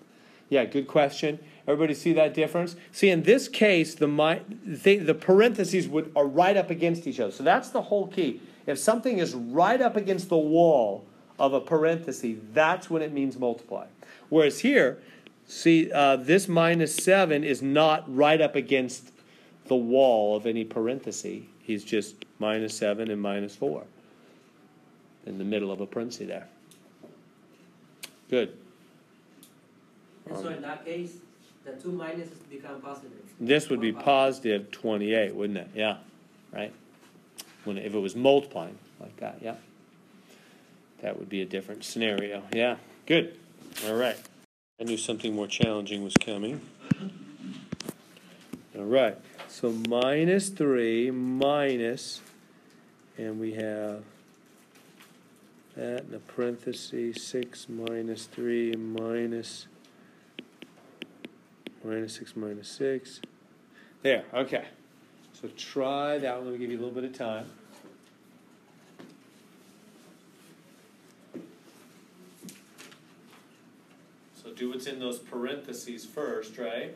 B: Yeah, good question. Everybody see that difference? See, in this case, the, mi- the, the parentheses would, are right up against each other. So that's the whole key. If something is right up against the wall of a parenthesis, that's when it means multiply. Whereas here, see, uh, this minus 7 is not right up against the wall of any parenthesis. He's just minus 7 and minus 4 in the middle of a parenthesis there. Good.
F: And so in that case, the two minuses become positive.
B: This would be positive 28, wouldn't it? Yeah, right? When, if it was multiplying like that, yeah. That would be a different scenario. Yeah, good. All right. I knew something more challenging was coming. All right. So minus 3 minus, and we have that in a parenthesis 6 minus 3 minus minus 6 minus 6. There, okay. So try that one. Let me give you a little bit of time. So do what's in those parentheses first, right?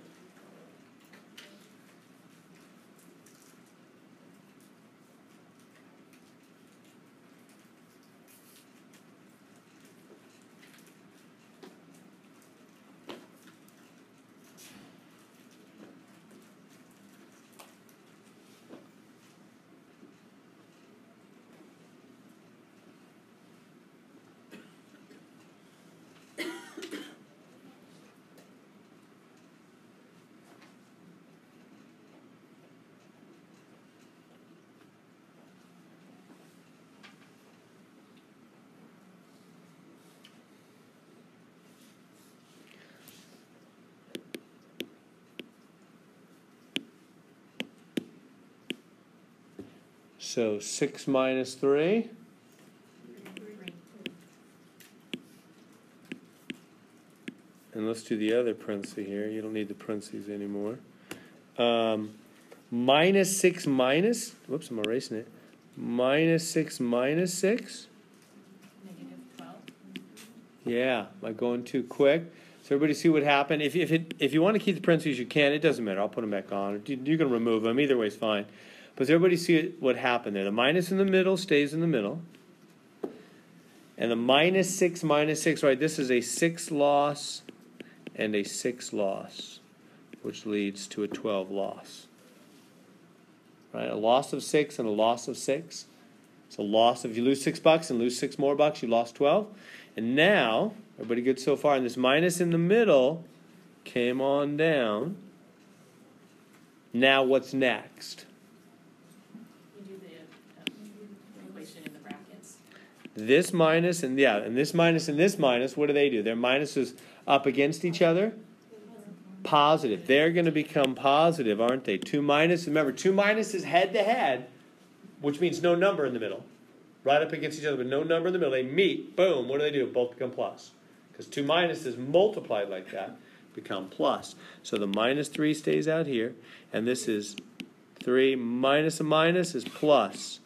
B: So 6 minus 3. And let's do the other parenthesis here. You don't need the parentheses anymore. Um, minus 6 minus, whoops, I'm erasing it. Minus 6 minus 6.
G: Negative.
B: Yeah, am I going too quick? So everybody see what happened? If, if, it, if you want to keep the parentheses, you can. It doesn't matter. I'll put them back on. You, you can remove them. Either way is fine. Does everybody see what happened there? The minus in the middle stays in the middle. And the minus 6 minus 6, right? This is a 6 loss and a 6 loss, which leads to a 12 loss. Right? A loss of 6 and a loss of 6. It's a loss. If you lose 6 bucks and lose 6 more bucks, you lost 12. And now, everybody good so far? And this minus in the middle came on down. Now, what's next?
G: You do the um, equation in the brackets.
B: This minus and yeah, and this minus and this minus, what do they do? Their minuses up against each other? Positive. They're going to become positive, aren't they? Two minus, remember, two minus is head to head, which means no number in the middle. Right up against each other, but no number in the middle. They meet, boom, what do they do? Both become plus. Because two minuses multiplied like that become plus. So the minus 3 stays out here, and this is 3 minus a minus is plus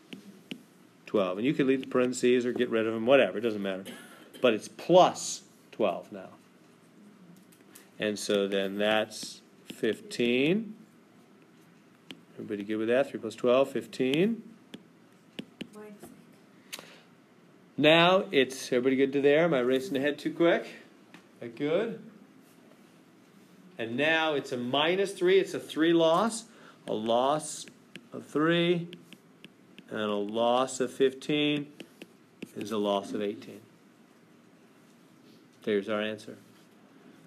B: 12. And you could leave the parentheses or get rid of them, whatever, it doesn't matter. But it's plus 12 now. And so then that's 15. Everybody good with that? 3 plus 12, 15. Now it's, everybody good to there? Am I racing ahead too quick? That good? And now it's a minus 3. It's a 3 loss. A loss of 3 and a loss of 15 is a loss of 18. There's our answer.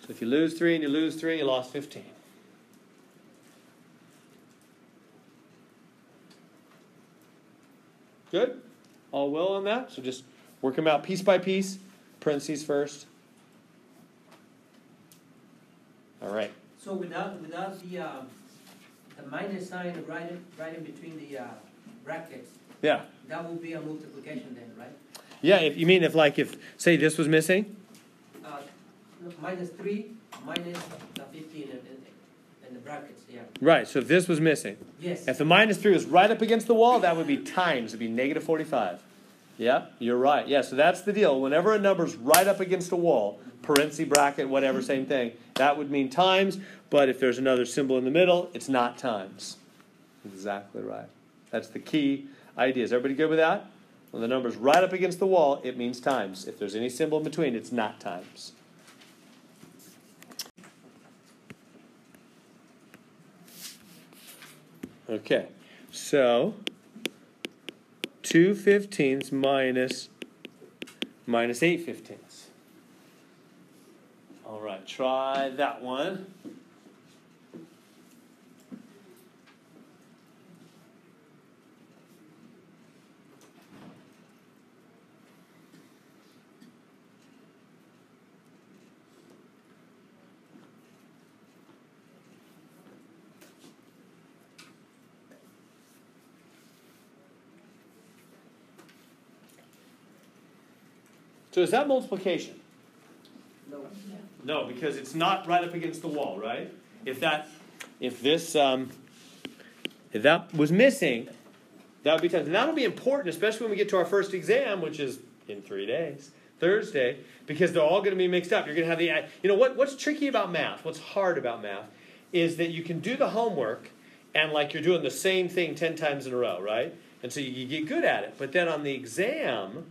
B: So if you lose 3 and you lose 3, you lost 15. Good? All well on that? So just work them out piece by piece, parentheses first. All right.
F: So without, without the, uh, the minus sign right in, right in between the, uh, brackets,
B: Yeah.
F: that will be a multiplication then, right?
B: Yeah, if you mean if like if say this was missing?
F: Uh, minus three, minus the fifteen and, and, and the brackets, yeah.
B: Right, so if this was missing.
F: Yes,
B: If the minus three was right up against the wall, that would be times, it'd be negative forty-five. Yeah, you're right. Yeah, so that's the deal. Whenever a number's right up against a wall, parenthesis, bracket, whatever, same thing, that would mean times, but if there's another symbol in the middle, it's not times. Exactly right. That's the key idea. Is everybody good with that? When the number's right up against the wall, it means times. If there's any symbol in between, it's not times. Okay, so two fifteenths minus minus eight fifteenths. All right, try that one. So is that multiplication?
F: no,
B: No, because it's not right up against the wall, right? If that, if this, um, if that was missing, that would be times. And that'll be important, especially when we get to our first exam, which is in three days, Thursday, because they're all going to be mixed up. You're going to have the, you know, what, what's tricky about math, what's hard about math, is that you can do the homework and like you're doing the same thing 10 times in a row, right? And so you get good at it. But then on the exam,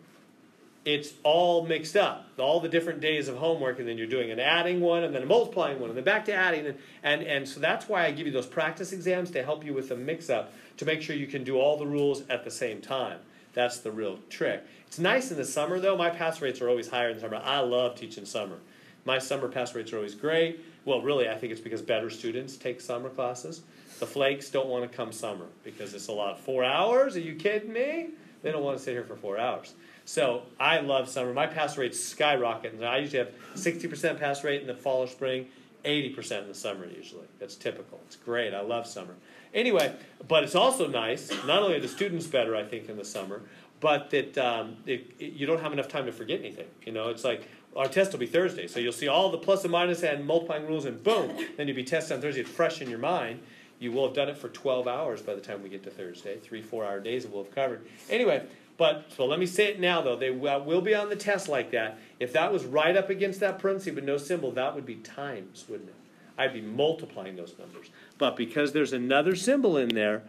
B: it's all mixed up. All the different days of homework, and then you're doing an adding one, and then a multiplying one, and then back to adding. And, and, and so that's why I give you those practice exams to help you with the mix up, to make sure you can do all the rules at the same time. That's the real trick. It's nice in the summer, though. My pass rates are always higher in the summer. I love teaching summer. My summer pass rates are always great. Well, really, I think it's because better students take summer classes. The flakes don't want to come summer because it's a lot. Four hours? Are you kidding me? They don't want to sit here for four hours. So I love summer. My pass rates skyrocket. And I usually have 60% pass rate in the fall or spring, 80% in the summer usually. That's typical. It's great. I love summer. Anyway, but it's also nice. Not only are the students better, I think, in the summer, but that um, it, it- you don't have enough time to forget anything. You know, it's like our test will be Thursday, so you'll see all the plus and minus and multiplying rules, and boom, then you'll be tested on Thursday. It's fresh in your mind. You will have done it for 12 hours by the time we get to Thursday. Three, four hour days that we'll have covered. Anyway, but so let me say it now though. They will will be on the test like that. If that was right up against that parenthesis with no symbol, that would be times, wouldn't it? I'd be multiplying those numbers. But because there's another symbol in there,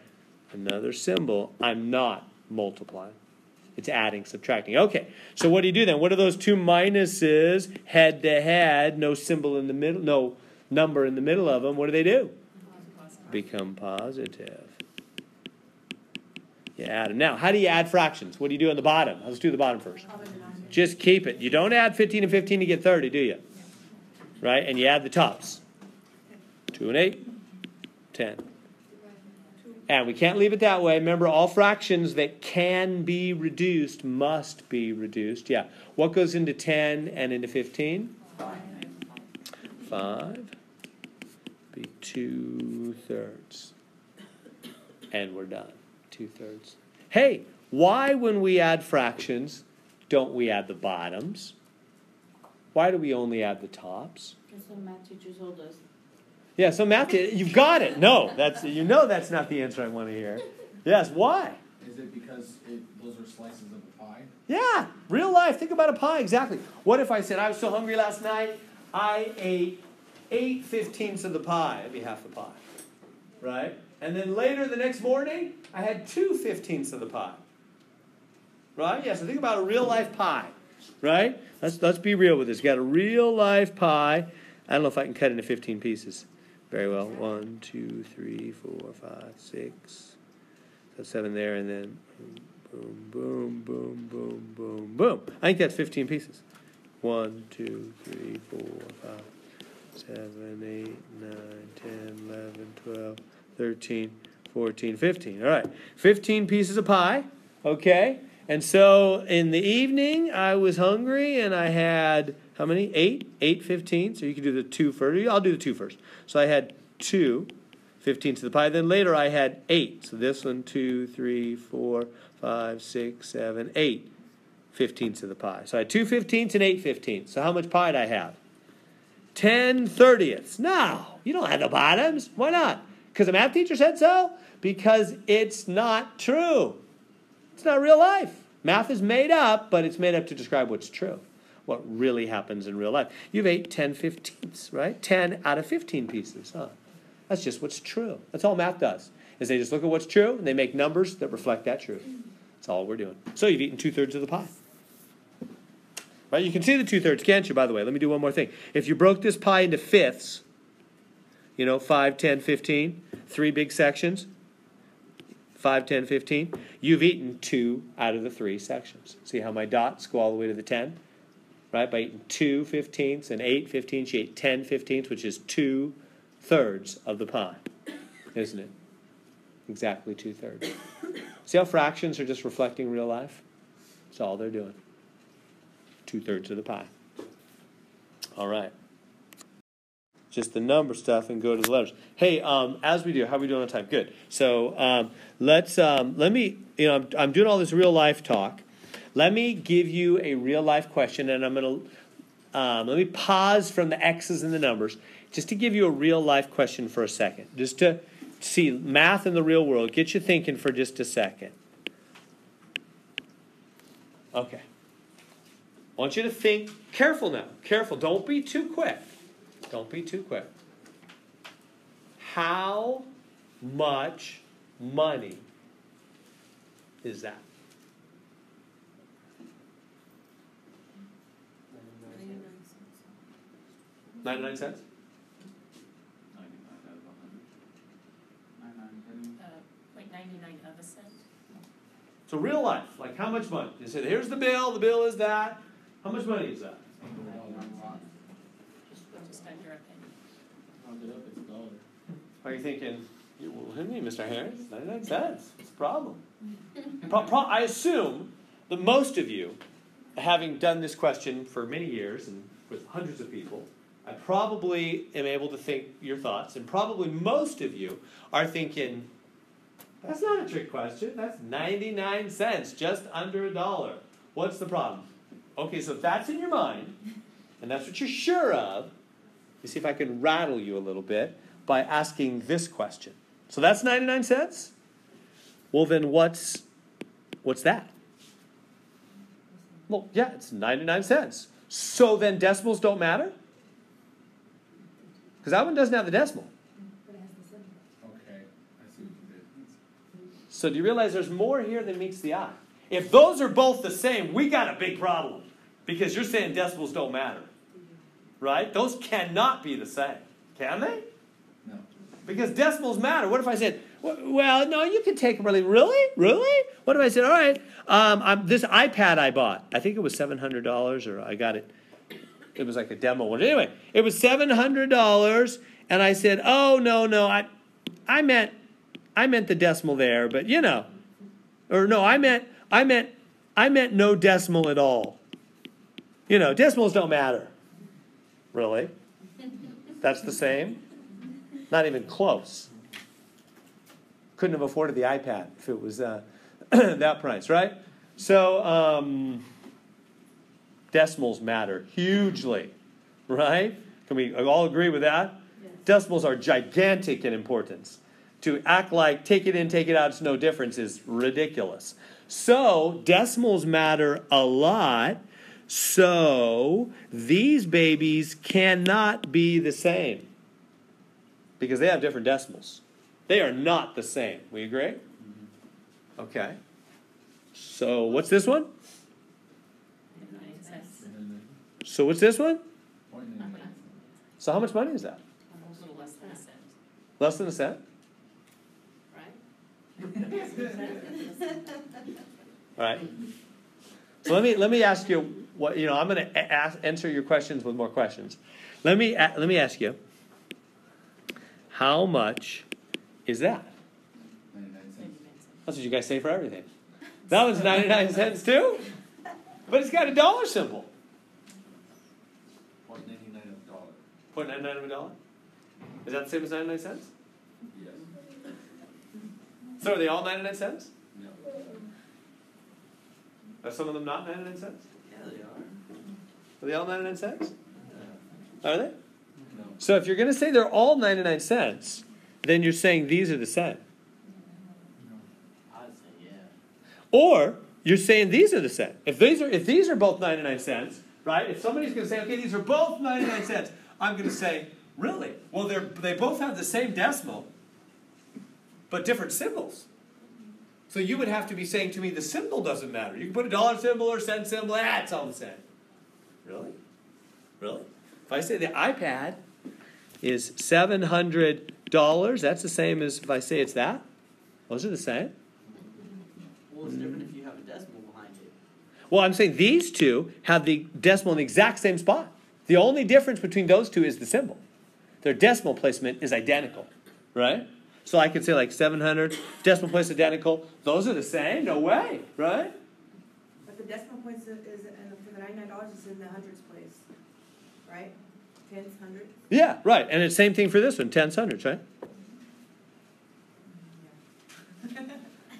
B: another symbol, I'm not multiplying. It's adding, subtracting. Okay, so what do you do then? What are those two minuses head to head, no symbol in the middle, no number in the middle of them? What do they do? Become positive. You add them. Now, how do you add fractions? What do you do on the bottom? Let's do the bottom first. Just keep it. You don't add 15 and 15 to get 30, do you? Right? And you add the tops. 2 and 8, 10. And we can't leave it that way. Remember, all fractions that can be reduced must be reduced. Yeah. What goes into 10 and into 15? 5. Be 2 thirds. And we're done. 2 thirds. Hey, why, when we add fractions, don't we add the bottoms? Why do we only add the tops?
I: That's what math teachers told us.
B: Yeah, so math, you've got it. No, that's you know that's not the answer I want to hear. Yes, why?
C: Is it because it, those are slices of a pie?
B: Yeah, real life. Think about a pie. Exactly. What if I said I was so hungry last night, I ate eight fifteenths of the pie. That'd be half the pie, right? And then later the next morning, I had two fifteenths of the pie. Right? Yeah. So think about a real life pie, right? Let's let's be real with this. You got a real life pie. I don't know if I can cut into fifteen pieces. Very well. One, two, three, four, five, six. So seven there, and then boom, boom, boom, boom, boom, boom. I think that's 15 pieces. One, two, three, four, five, seven, eight, nine, 10, 11, 12, 13, 14, 15. All right. 15 pieces of pie. Okay. And so in the evening, I was hungry and I had how many? Eight? Eight fifteenths? Or you can do the two first. I'll do the two first. So I had two fifteenths of the pie. Then later I had eight. So this one, two, three, four, five, six, seven, eight fifteenths of the pie. So I had two fifteenths and eight fifteenths. So how much pie did I have? Ten thirtieths. No, you don't have the bottoms. Why not? Because a math teacher said so? Because it's not true. It's not real life. Math is made up, but it's made up to describe what's true, what really happens in real life. You've ate 10 fifteenths, right? 10 out of 15 pieces, huh? That's just what's true. That's all math does, is they just look at what's true and they make numbers that reflect that truth. That's all we're doing. So you've eaten two thirds of the pie. Right? You can see the two thirds, can't you, by the way? Let me do one more thing. If you broke this pie into fifths, you know, 5, 10, 15, three big sections, 5, 10, 15, you've eaten two out of the three sections. See how my dots go all the way to the 10? Right? By eating two fifteenths and eight fifteenths, you ate 10 fifteenths, which is two thirds of the pie, isn't it? Exactly two thirds. See how fractions are just reflecting real life? That's all they're doing. Two thirds of the pie. All right just the number stuff and go to the letters. Hey, um, as we do, how are we doing on time? Good. So um, let's um, let me. You know, I'm, I'm, doing all this real life talk. Let me give you a real life question, and I'm gonna um, let me pause from the X's and the numbers just to give you a real life question for a second, just to see math in the real world. Get you thinking for just a second. Okay. I want you to think careful now. Careful. Don't be too quick. Don't be too quick. How much money is that? Ninety-nine cents?
D: Ninety-nine out of a hundred. Nine-nine pennies.
G: Point ninety-nine of a cent.
B: So real life, like how much money? You said, here's the bill, the bill is that. How much money is that?
G: Just, just under a penny.
J: Round it up, it's a dollar.
B: Are you thinking, "You- well, what me, Mr. Harris? 99 cents. What's the problem? Pro- pro- I assume that most of you, having done this question for many years and with hundreds of people, I probably am able to think your thoughts, and probably most of you are thinking, that's not a trick question. That's 99 cents, just under a dollar. What's the problem? Okay, so if that's in your mind, and that's what you're sure of, you see if I can rattle you a little bit by asking this question. So that's 99 cents? Well then what's what's that? Well, yeah, it's 99 cents. So then decimals don't matter? Because that one doesn't have the decimal.
C: Okay, I see what you did.
B: So do you realize there's more here than meets the eye? If those are both the same, we got a big problem. Because you're saying decimals don't matter. Right? Those cannot be the same. Can they?
C: No.
B: Because decimals matter. What if I said, well, no, you can take them really, really, really? What if I said, all right, um, I'm, this iPad I bought, I think it was $700 or I got it, it was like a demo one. Anyway, it was $700 and I said, oh, no, no, I, I meant, I meant the decimal there, but you know, or no, I meant, I meant, I meant no decimal at all. You know, decimals don't matter. Really? That's the same? Not even close. Couldn't have afforded the iPad if it was uh, that price, right? So, um, decimals matter hugely, right? Can we all agree with that? Decimals are gigantic in importance. To act like take it in, take it out, it's no difference is ridiculous. So, decimals matter a lot. So, these babies cannot be the same because they have different decimals. They are not the same. We agree? Mm-hmm. Okay. So, what's this one?
G: Ninety-nine cents.
C: And then
B: So, what's this one?
C: the point nine nine.
B: So, how much money is that?
G: Less than a cent,
B: Less than a cent?
G: right?
B: All right. So let me let me ask you what you know. I'm going to ask, answer your questions with more questions. Let me let me ask you. How much is that?
C: Ninety-nine cents.
B: That's what you guys say for everything. That one's 99 cents too, but it's got a dollar symbol. Point nine nine of a dollar? Is that the same as ninety nine cents?
C: Yes.
B: So are they all ninety nine cents?
C: No.
B: Are some of them not ninety nine cents?
A: Yeah, they are.
B: Are they all ninety nine cents?
A: Yeah.
B: Are they?
C: No.
B: So if you're going to say they're all ninety nine cents, then you're saying these are the
F: say yeah.
B: Or you're saying these are the same. If these are if these are both 99 cents, right? If somebody's going to say, okay, these are both 99 cents, I'm going to say, really? Well, they're they both have the same decimal, but different symbols. So you would have to be saying to me the symbol doesn't matter. You can put a dollar symbol or cent symbol, ah, it's all the same. Really? Really? If I say the iPad is seven hundred dollars, that's the same as if I say it's that. Those are the same.
A: Well, it's different if you have a decimal behind it.
B: Well, I'm saying these two have the decimal in the exact same spot. The only difference between those two is the symbol. Their decimal placement is identical, right? So I could say like 700, decimal place identical. Those are the same? No way, right?
H: But the decimal points is, is, and for the ninety-nine dollars is in the hundreds place, right? Tens, hundreds?
B: Yeah, right. And it's same thing for this one, tens, hundreds, right?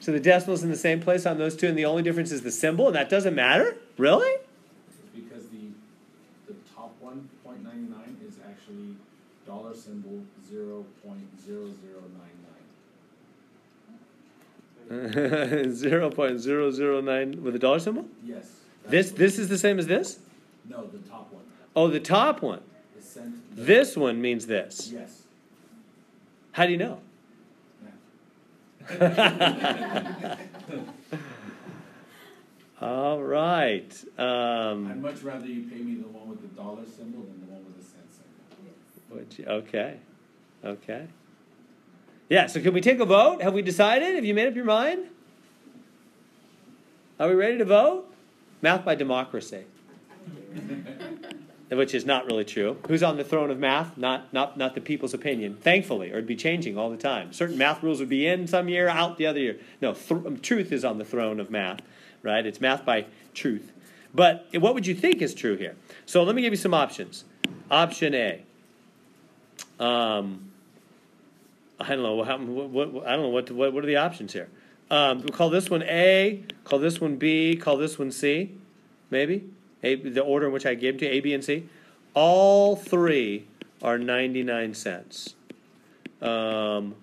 B: So the decimal's in the same place on those two, and the only difference is the symbol, and that doesn't matter? Really?
C: It's because the, the top one, point ninety-nine, is actually dollar symbol zero point zero zero nine nine.
B: Zero point zero zero nine with a dollar symbol?
C: Yes.
B: This this is the same as this?
C: No, the top one,
B: Oh, the top one.
C: the cent.
B: This one means this.
C: Yes.
B: How do you know? All right.
C: I'd
B: Um,
C: much rather you pay me the one with the dollar symbol than the one with the cent symbol.
B: you- okay. Okay. Yeah, so can we take a vote? Have we decided? Have you made up your mind? Are we ready to vote? Math by democracy. Which is not really true. Who's on the throne of math? Not, not, not the people's opinion. Thankfully, or it'd be changing all the time. Certain math rules would be in some year, out the other year. No, th- um, truth is on the throne of math, right? It's math by truth. But what would you think is true here? So let me give you some options. Option A. Um, I don't know. How, what, what, I don't know what, what. What are the options here? Um, we'll call this one A. Call this one B. Call this one C. Maybe a, the order in which I gave to A, B, and C. All three are ninety-nine cents. Um,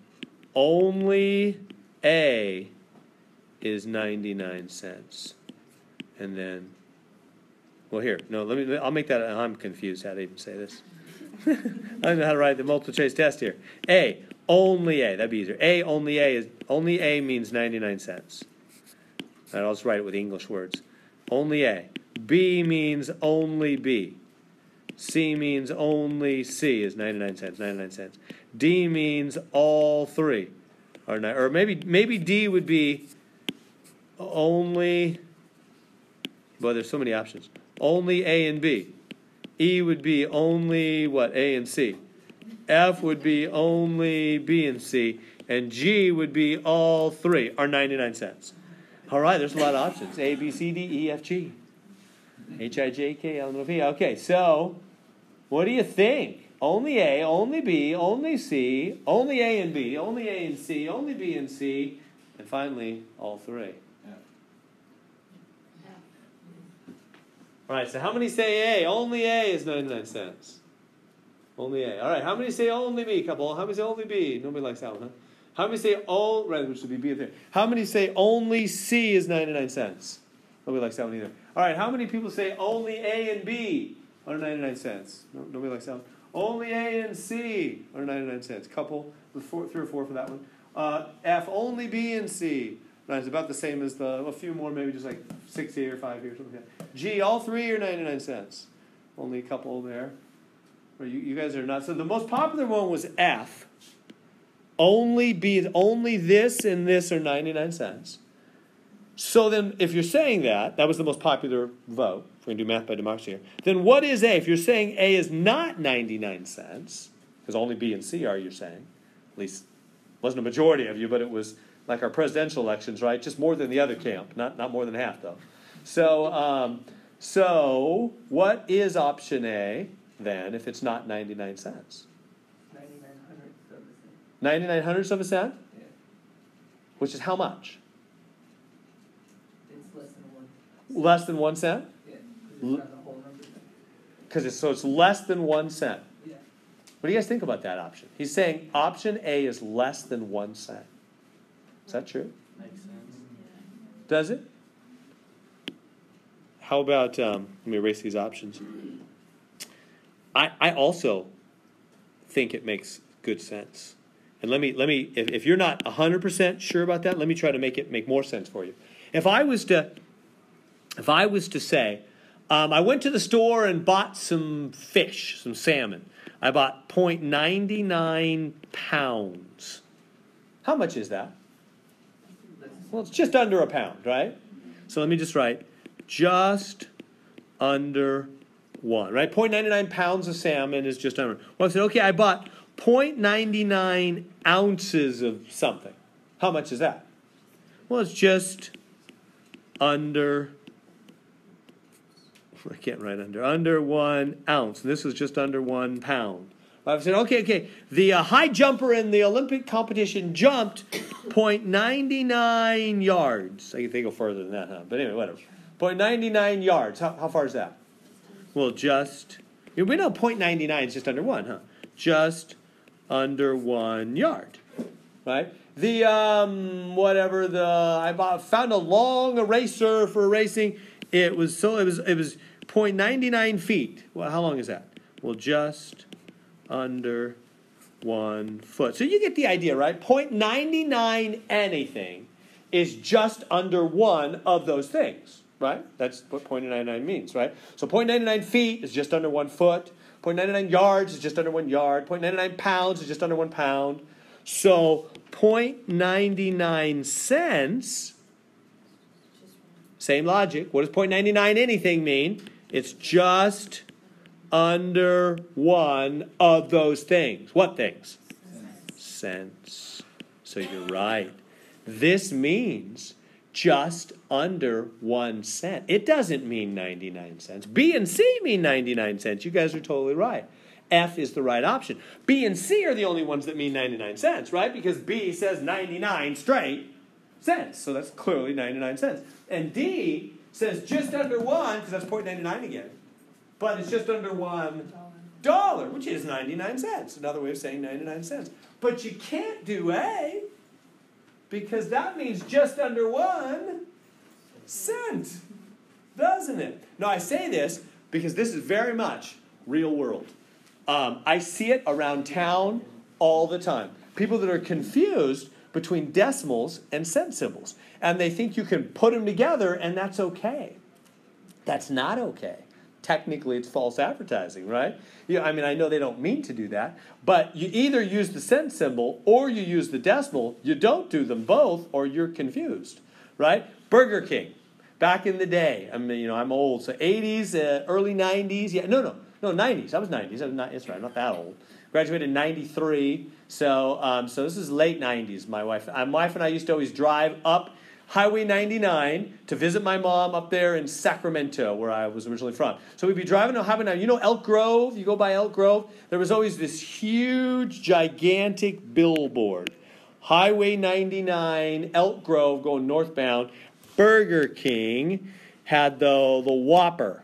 B: only A is ninety-nine cents, and then. Well, here, no. Let me. I'll make that. I'm confused how to even say this. I don't know how to write the multiple choice test here. A, only A. That'd be easier. A, only A is only A means 99 cents. And I'll just write it with English words. Only A. B means only B. C means only C is 99 cents, 99 cents. D means all three are ni- or maybe maybe D would be only well there's so many options. Only A and B. E would be only what A and C. F would be only B and C, and G would be all three, are 99 cents. All right, there's a lot of options. A, B, C, D, E, F, G. H, I, J, K, L, M, N, O, P. Okay, so what do you think? Only A, only B, only C, only A and B, only A and C, only B and C, and finally all three. All right, so how many say A? Only A is 99 cents. Only A. All right, how many say only B? Couple. How many say only B? Nobody likes that one, huh? How many say all, right, which would be B there. How many say only C is 99 cents? Nobody likes that one either. All right, how many people say only A and B are 99 cents? No, nobody likes that one. Only A and C are 99 cents. Couple, four, three or four for that one. Uh, F, only B and C. Right, it's about the same as the, a few more, maybe just like six or five here, something like that. G, all three are 99 cents. Only a couple there. You, you guys are not. So the most popular one was F. Only B, only this and this are 99 cents. So then, if you're saying that, that was the most popular vote, if we're to do math by democracy here, then what is A? If you're saying A is not 99 cents, because only B and C are, you're saying, at least wasn't a majority of you, but it was like our presidential elections, right? Just more than the other camp, not, not more than half, though. So, um, so what is option A? Then if it's not 99 cents?
I: Ninety-nine hundredths of a cent.
B: 99 hundredths of a cent?
I: Yeah.
B: Which is how much?
I: It's less than one,
B: Less than one cent?
I: yeah, because it's not the whole number.
B: Because it's, so it's less than one cent.
I: Yeah.
B: What do you guys think about that option? He's saying option A is less than one cent. Is that true?
J: Makes sense.
B: Does it? How about, um, let me erase these options. I, I also think it makes good sense. And let me, let me, if, if you're not 100% sure about that, let me try to make it make more sense for you. If I was to, if I was to say, um, I went to the store and bought some fish, some salmon. I bought 0.99 pounds. How much is that? Well, it's just under a pound, right? So let me just write just under one, right? 0.99 pounds of salmon is just under. Well, I said, okay, I bought 0.99 ounces of something. How much is that? Well, it's just under. I can't write under under one ounce. And this is just under one pound. I've said, okay, okay. The uh, high jumper in the Olympic competition jumped 0.99 yards. I think they go further than that, huh? But anyway, whatever. 0.99 yards. How, how far is that? Well, just, we know 0.99 is just under one, huh? Just under one yard, right? The, um, whatever, the, I found a long eraser for erasing. It was so, it was, it was 0.99 feet. Well, how long is that? Well, just under one foot. So you get the idea, right? 0.99 anything is just under one of those things, right? That's what 0.99 means, right? So 0.99 feet is just under one foot. 0.99 yards is just under one yard. 0.99 pounds is just under one pound. So 0.99 cents, same logic. What does 0.99 anything mean? It's just under one of those things. What things? Cents. So you're right. This means just under one cent. It doesn't mean 99 cents. B and C mean 99 cents. You guys are totally right. F is the right option. B and C are the only ones that mean 99 cents, right? Because B says 99 straight cents. So that's clearly 99 cents. And D says just under one, because that's 0.99 again. But it's just under one dollar, which is 99 cents. Another way of saying 99 cents. But you can't do A because that means just under one cent, doesn't it? Now, I say this because this is very much real world. Um, I see it around town all the time. People that are confused between decimals and cent symbols, and they think you can put them together and that's okay. That's not okay technically it's false advertising, right? Yeah, I mean, I know they don't mean to do that, but you either use the cent symbol or you use the decimal. You don't do them both, or you're confused, right? Burger King, back in the day. I mean, you know, I'm old, so 80s, uh, early 90s. Yeah, no, no, no, 90s. I was 90s. I was not. That's right. I'm not that old. Graduated in '93, so um, so this is late '90s. My wife, my wife and I used to always drive up Highway 99 to visit my mom up there in Sacramento, where I was originally from. So we'd be driving on Highway 99. You know Elk Grove? You go by Elk Grove? There was always this huge, gigantic billboard. Highway 99, Elk Grove, going northbound. Burger King had the, the Whopper.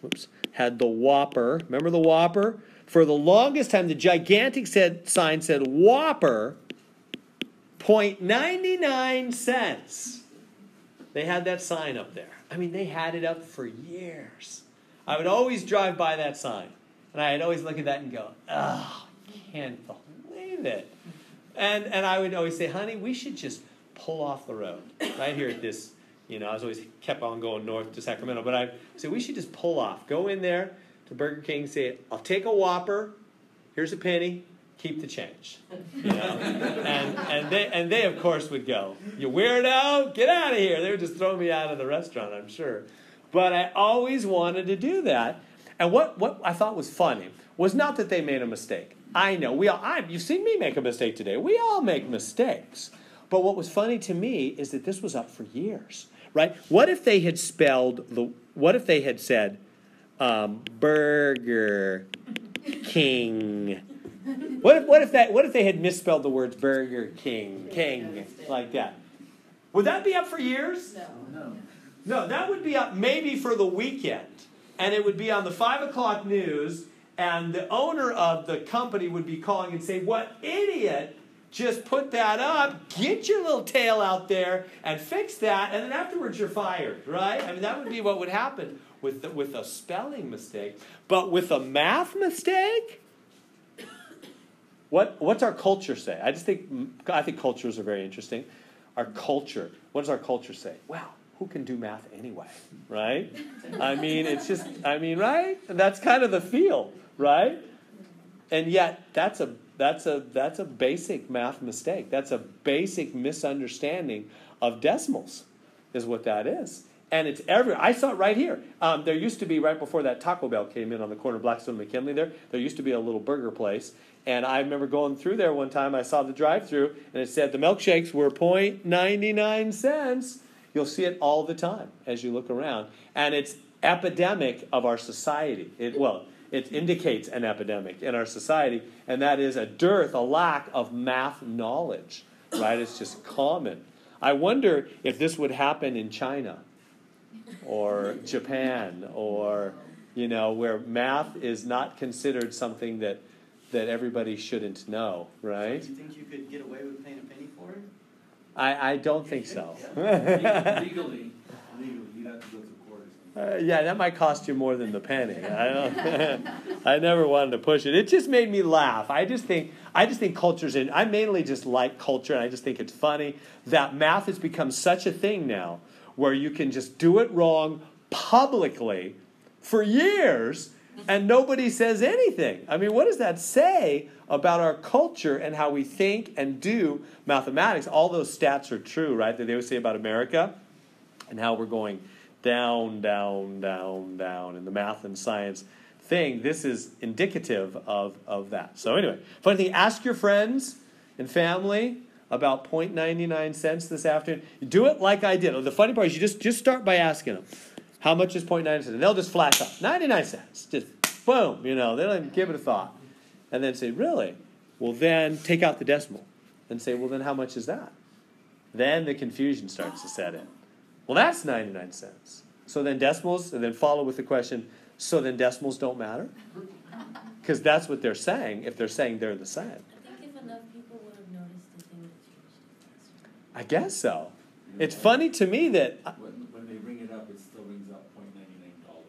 B: Whoops. Had the Whopper. Remember the Whopper? For the longest time, the gigantic said, sign said Whopper 0.99 cents. They had that sign up there. I mean, they had it up for years. I would always drive by that sign, and I'd always look at that and go, oh, can't believe it. And, and I would always say, honey, we should just pull off the road right here at this. You know, I was always kept on going north to Sacramento, but I said, we should just pull off. Go in there to Burger King, say, I'll take a Whopper, here's a penny, keep the change. You know? and, and, they, and they, of course, would go, You weirdo, get out of here. They would just throw me out of the restaurant, I'm sure. But I always wanted to do that. And what, what I thought was funny was not that they made a mistake. I know. We all, I, you've seen me make a mistake today. We all make mistakes. But what was funny to me is that this was up for years, right? What if they had spelled the, what if they had said um, Burger King. What if, what if that? What if they had misspelled the words Burger King, King, like that? Would that be up for years?
G: No.
C: No.
B: No, that would be up maybe for the weekend. And it would be on the five o'clock news, and the owner of the company would be calling and say, What idiot just put that up? Get your little tail out there and fix that, and then afterwards you're fired, right? I mean, that would be what would happen with, the, with a spelling mistake. But with a math mistake, what, what's our culture say? I just think, I think cultures are very interesting. Our culture, what does our culture say? Wow, who can do math anyway, right? I mean, it's just, I mean, right? And that's kind of the feel, right? And yet, that's a that's a that's a basic math mistake. That's a basic misunderstanding of decimals, is what that is. And it's every. I saw it right here. Um, there used to be right before that Taco Bell came in on the corner of Blackstone and McKinley. There, there used to be a little burger place, and I remember going through there one time. I saw the drive-through, and it said the milkshakes were 0.99 cents. You'll see it all the time as you look around, and it's epidemic of our society. It well, it indicates an epidemic in our society, and that is a dearth, a lack of math knowledge. Right? It's just common. I wonder if this would happen in China or Japan or you know where math is not considered something that that everybody shouldn't know, right?
A: Do you think you could get away with paying a penny for it?
B: I, I don't think so.
E: Legally, legally, you'd have to go to court.
B: Uh, yeah, that might cost you more than the penny. I don't. I never wanted to push it. It just made me laugh. I just think. I just think culture's in. I mainly just like culture, and I just think it's funny that math has become such a thing now, where you can just do it wrong publicly for years, and nobody says anything. I mean, what does that say about our culture and how we think and do mathematics? All those stats are true, right? That they would say about America, and how we're going down, down, down, down in the math and science thing. This is indicative of, of that. So, anyway, funny thing ask your friends and family about 0.99 cents this afternoon. Do it like I did. The funny part is you just, just start by asking them, how much is 0.99 cents? And they'll just flash up 99 cents. Just boom, you know, they don't even give it a thought. And then say, really? Well, then take out the decimal and say, well, then how much is that? Then the confusion starts to set in. Well, that's 99 cents. So then decimals, and then follow with the question, so then decimals don't matter? Because that's what they're saying if they're saying they're the same.
K: I think if enough people would have noticed it, they would have changed.
B: I guess so. It's funny to me that,
C: When, when they ring it up, it still rings up point ninety-nine dollars.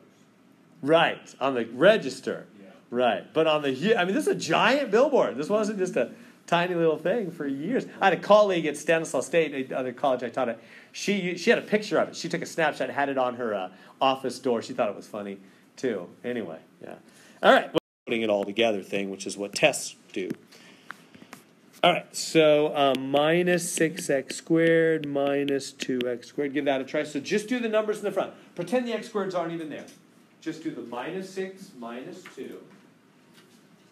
B: Right, on the register,
C: Yeah.
B: right. But on the, I mean, this is a giant billboard. This wasn't just a tiny little thing for years. I had a colleague at Stanislaus State, another college I taught at. She, she had a picture of it. She took a snapshot, had it on her uh, office door. She thought it was funny too. Anyway, yeah. All right, well, putting it all together thing, which is what tests do. All right, so um, minus 6x squared minus 2x squared. Give that a try. So just do the numbers in the front. Pretend the x squareds aren't even there. Just do the minus 6 minus 2.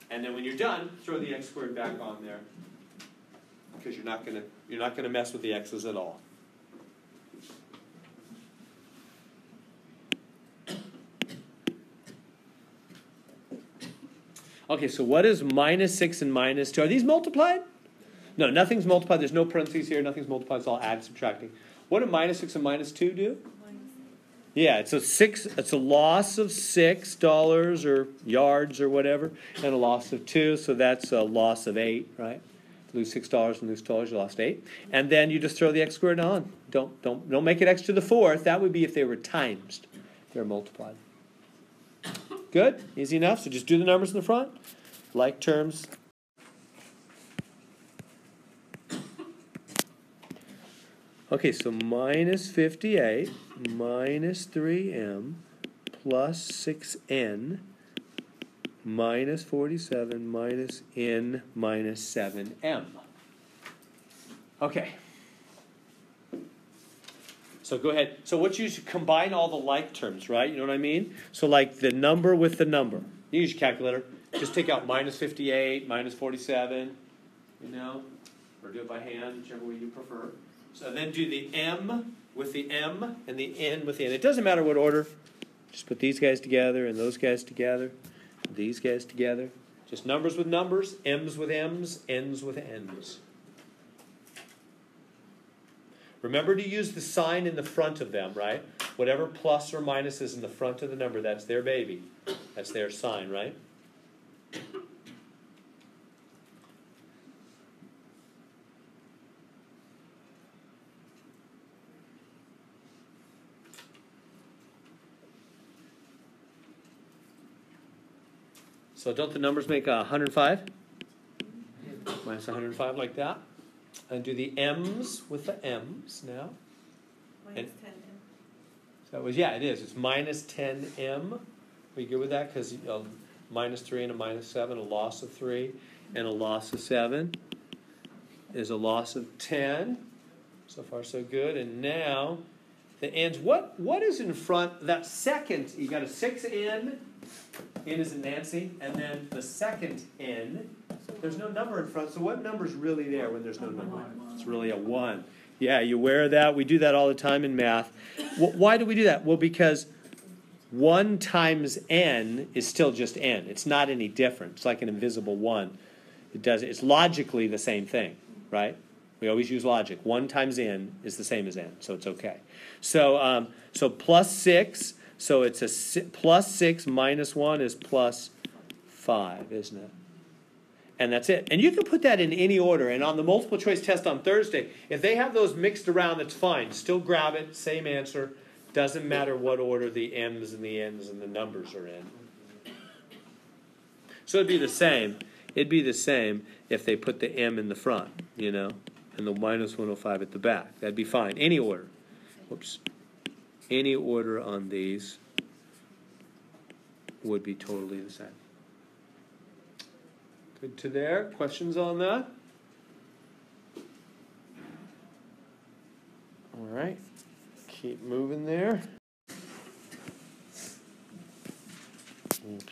B: And then when you're done, throw the x squared back on there. Because you're not gonna you're not gonna mess with the x's at all. Okay, so what is minus 6 and minus 2? Are these multiplied? No, nothing's multiplied. There's no parentheses here. Nothing's multiplied. It's all add, subtracting. What do minus 6 and minus 2 do? Yeah, it's a six. It's a loss of six dollars or yards or whatever, and a loss of two. So that's a loss of eight, right? Lose six dollars and lose dollars, you lost eight. And then you just throw the x squared on. Don't don't don't make it x to the fourth. That would be if they were times. They're multiplied. Good, easy enough. So just do the numbers in the front, like terms. Okay, so minus 58 minus 3m plus 6n minus 47 minus n minus 7m. Okay. So go ahead. So what you should combine all the like terms, right? You know what I mean? So like the number with the number. You use your calculator. Just take out minus 58, minus 47, you know, or do it by hand, whichever way you prefer. So then do the m with the m and the n with the n. It doesn't matter what order. Just put these guys together and those guys together, these guys together. Just numbers with numbers, M's with M's, N's with N's. Remember to use the sign in the front of them, right? Whatever plus or minus is in the front of the number, that's their baby. That's their sign, right? So don't the numbers make a 105? Minus 105 like that. And do the M's with the M's now.
H: Minus
B: And-
H: ten,
B: So that was, yeah, it is. It's minus 10M. Are you good with that? Because a minus 3 and a minus 7, a loss of 3 and a loss of 7 is a loss of 10. So far, so good. And now the ends. What, what is in front? That second, you got a 6N. N is in Nancy. And then the second N. There's no number in front. So what number's really there when there's no number? It's really a 1. Yeah, you aware of that? We do that all the time in math. Why do we do that? Well, because 1 times n is still just n. It's not any different. It's like an invisible 1. It does it's logically the same thing, right? We always use logic. 1 times n is the same as n, so it's okay. So um, so plus 6, so it's a plus 6 minus 1 is plus 5, isn't it? And that's it. And you can put that in any order. And on the multiple choice test on Thursday, if they have those mixed around, that's fine. Still grab it, same answer. Doesn't matter what order the M's and the N's and the numbers are in. So it'd be the same. It'd be the same if they put the M in the front, you know, and the minus 105 at the back. That'd be fine. Any order. Whoops. Any order on these would be totally the same. Good to there. Questions on that? All right. Keep moving there.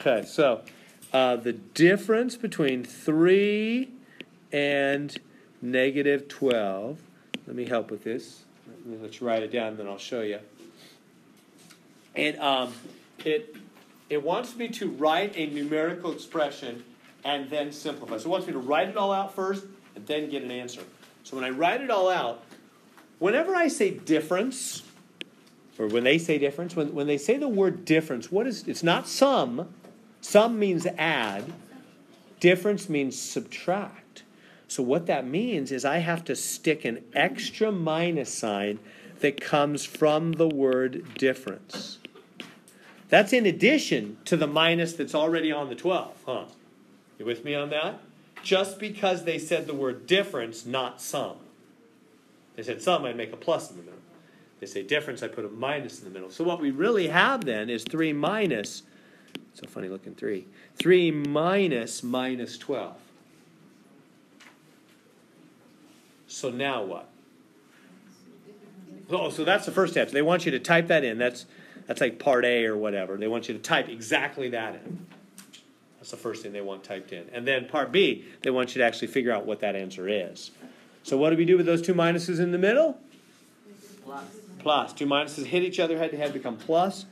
B: Okay, so uh, the difference between 3 and negative 12. Let me help with this. Let's write it down, and then I'll show you. And um, it, it wants me to write a numerical expression and then simplify. So it wants me to write it all out first and then get an answer. So when I write it all out, whenever I say difference, or when they say difference, when, when they say the word difference, what is it's not sum. Sum means add. Difference means subtract. So what that means is I have to stick an extra minus sign that comes from the word difference. That's in addition to the minus that's already on the 12, huh? You with me on that? Just because they said the word difference, not sum. They said sum, I'd make a plus in the middle. They say difference, I put a minus in the middle. So what we really have then is 3 minus, so funny looking 3, 3 minus minus 12. So now what? Oh, so that's the first step. So they want you to type that in. That's that's like part A or whatever. They want you to type exactly that in. That's the first thing they want typed in. And then part B, they want you to actually figure out what that answer is. So what do we do with those two minuses in the middle?
F: Plus.
B: Plus. Two minuses hit each other head to head, become plus.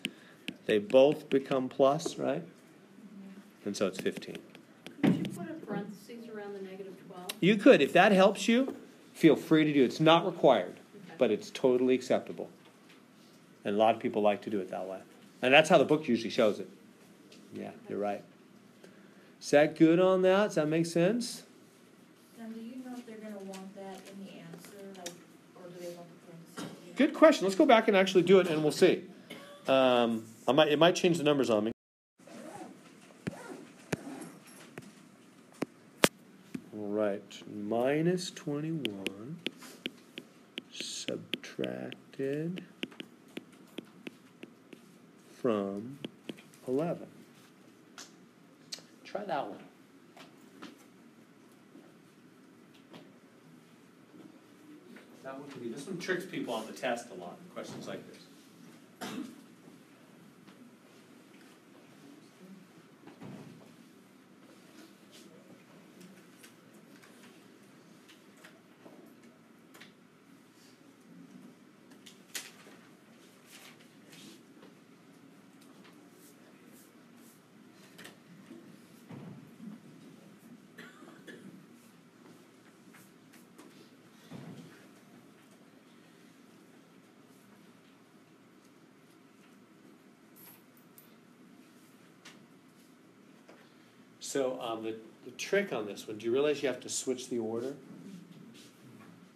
B: They both become plus, right? And so it's 15.
G: Could you put a parentheses around the negative twelve?
B: You could, if that helps you, feel free to do it. It's not required, but it's totally acceptable. And a lot of people like to do it that way. And that's how the book usually shows it. Yeah, you're right. Is that good on that? Does that make sense?
K: Then do you know if they're gonna want that in the answer, like, or do they want the parentheses?
B: Good question. Let's go back and actually do it, and we'll see. Um, I might, it might change the numbers on me. All right, minus 21 subtracted from 11. Try that one. That one could be, this one tricks people on the test a lot, questions like this. So um, the, the trick on this one, do you realize you have to switch the order?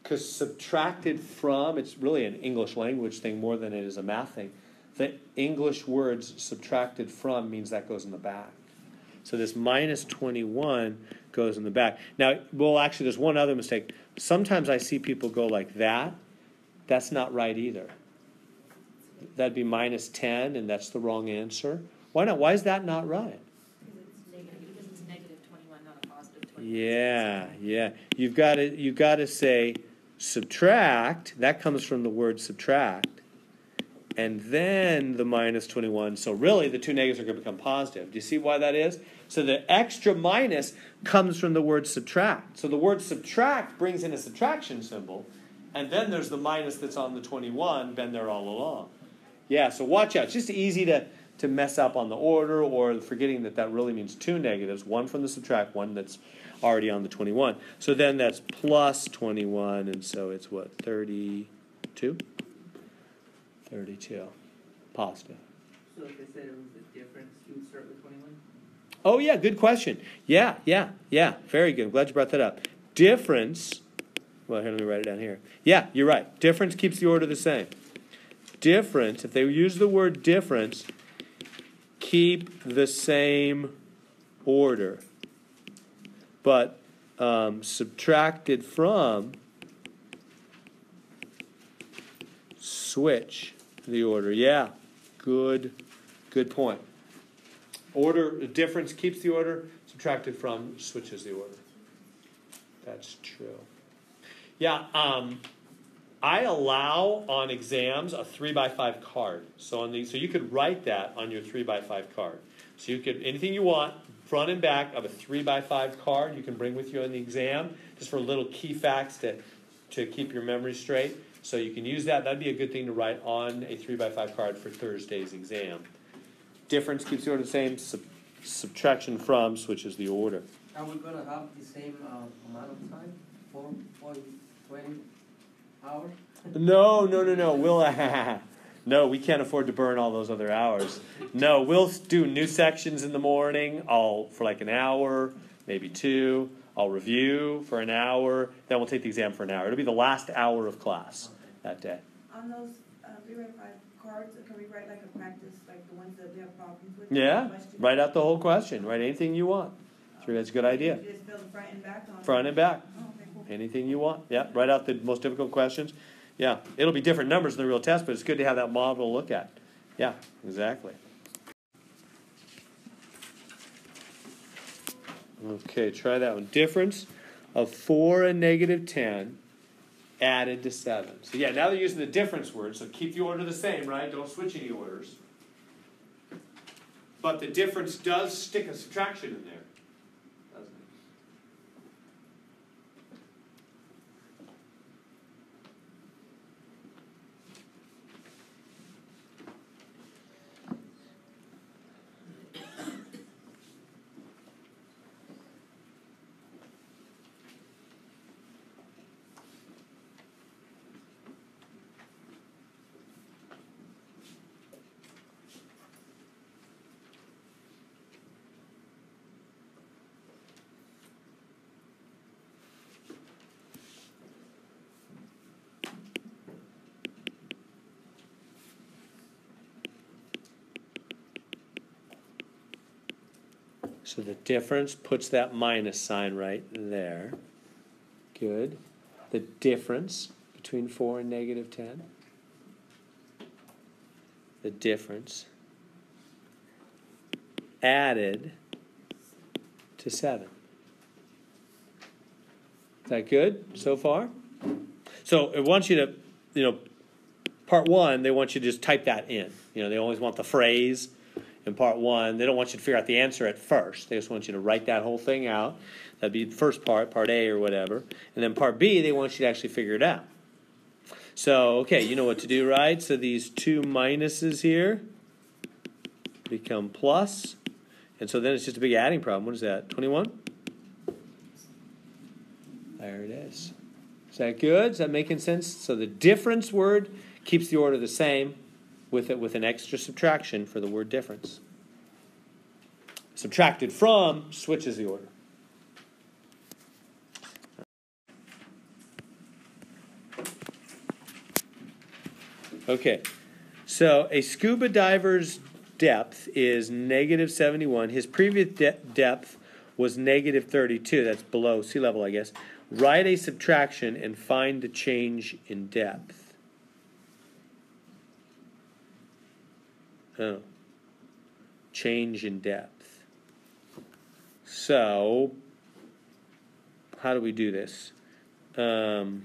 B: Because subtracted from, it's really an English language thing more than it is a math thing. The English words subtracted from means that goes in the back. So this minus 21 goes in the back. Now, well, actually, there's one other mistake. Sometimes I see people go like that. That's not right either. That'd be minus 10, and that's the wrong answer. Why not? Why is that not right?
G: Because it's negative, because it's negative twenty-one, not a positive twenty-one.
B: Yeah, yeah. You've got to you've got to say subtract. That comes from the word subtract, and then the minus twenty one. So really, the two negatives are going to become positive. Do you see why that is? So the extra minus comes from the word subtract. So the word subtract brings in a subtraction symbol, and then there's the minus that's on the twenty one. Been there all along. Yeah. So watch out. It's just easy to to mess up on the order or forgetting that that really means two negatives, one from the subtract, one that's already on the 21. So then that's plus 21, and so it's what, 32? 32. Positive.
J: So if they said it was the difference, you would start with twenty-one?
B: Oh, yeah, good question. Yeah, yeah, yeah. Very good. I'm glad you brought that up. Difference, well, here, let me write it down here. Yeah, you're right. Difference keeps the order the same. Difference, if they use the word difference, keep the same order. But um, subtracted from, switch the order. Yeah, good, good point. Order, the difference keeps the order, subtracted from switches the order. That's true. Yeah, um, I allow on exams a three by five card. So on the so you could write that on your three by five card. So you could anything you want, front and back of a three by five card, you can bring with you on the exam, just for little key facts to to keep your memory straight. So you can use that. That'd be a good thing to write on a three by five card for Thursday's exam. Difference keeps the order the same. Sub- subtraction from switches the order.
F: Are we gonna have the same, uh, amount of time, for, for twenty hours?
B: No, no, no, no. We'll no, we can't afford to burn all those other hours. No, we'll do new sections in the morning. I'll for like an hour, maybe two. I'll review for an hour. Then we'll take the exam for an hour. It'll be the last hour of class that day.
H: On those, uh, three five cards, can we write like a practice, like the ones that we have problems with?
B: Yeah, write out the whole question. Write anything you want. Sure, that's a good idea.
H: Just fill the front and back on.
B: Front and back.
H: Oh, okay, cool.
B: Anything you want. Yeah, write out the most difficult questions. Yeah, it'll be different numbers in the real test, but it's good to have that model to look at. Yeah, exactly. Okay, try that one. Difference of 4 and negative 10 added to 7. So, yeah, now they're using the difference word, so keep the order the same, right? Don't switch any orders. But the difference does stick a subtraction in there, doesn't it? So the difference puts that minus sign right there. Good. The difference between 4 and negative 10. The difference added to 7. Is that good so far? So it wants you to, you know, part one, they want you to just type that in. You know, they always want the phrase in part one. They don't want you to figure out the answer at first. They just want you to write that whole thing out. That'd be the first part, part A or whatever. And then part B, they want you to actually figure it out. So, okay, you know what to do, right? So these two minuses here become plus. And so then it's just a big adding problem. What is that? 21? There it is. Is that good? Is that making sense? So the difference word keeps the order the same with it with an extra subtraction for the word difference. Subtracted from switches the order. Okay, so a scuba diver's depth is negative 71. His previous de- depth was negative 32. That's below sea level, I guess. Write a subtraction and find the change in depth. Oh. Change in depth. So, how do we do this? Um,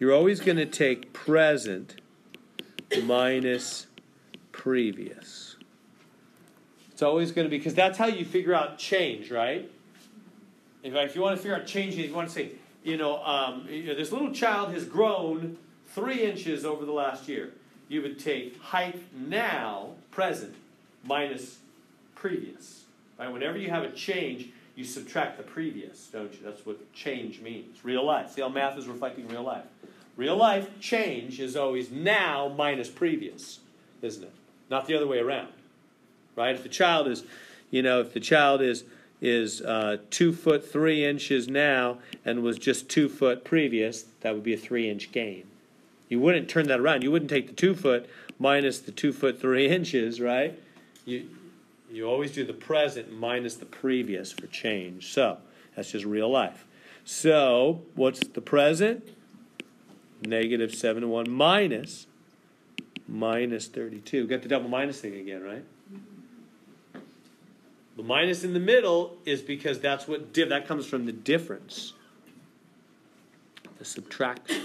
B: you're always going to take present minus previous. It's always going to be because that's how you figure out change, right? In fact, if you want to figure out change, you want to say, you know, um, you know, this little child has grown three inches over the last year. You would take height now, present, minus previous. Right? Whenever you have a change, you subtract the previous, don't you? That's what change means. Real life. See how math is reflecting real life. Real life change is always now minus previous, isn't it? Not the other way around. Right? If the child is, you know, if the child is is uh, two foot three inches now and was just two foot previous, that would be a three inch gain. You wouldn't turn that around. You wouldn't take the two foot minus the two foot three inches, right? You you always do the present minus the previous for change. So that's just real life. So what's the present? Negative 7 to 1 minus minus 32. Got the double minus thing again, right? The minus in the middle is because that's what div that comes from the difference. The subtraction.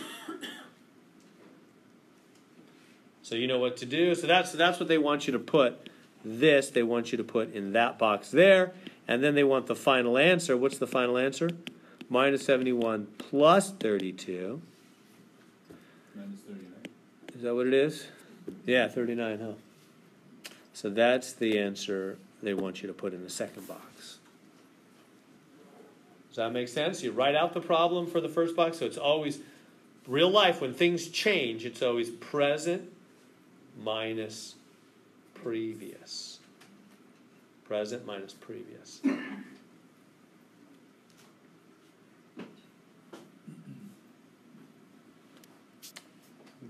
B: So you know what to do. So that's that's what they want you to put. This they want you to put in that box there, and then they want the final answer. What's the final answer? Minus 71 plus 32.
C: Minus thirty-nine.
B: Is that what it is? Yeah, 39, huh? So that's the answer they want you to put in the second box. Does that make sense? You write out the problem for the first box, so it's always real life when things change, it's always present minus previous. Present minus previous.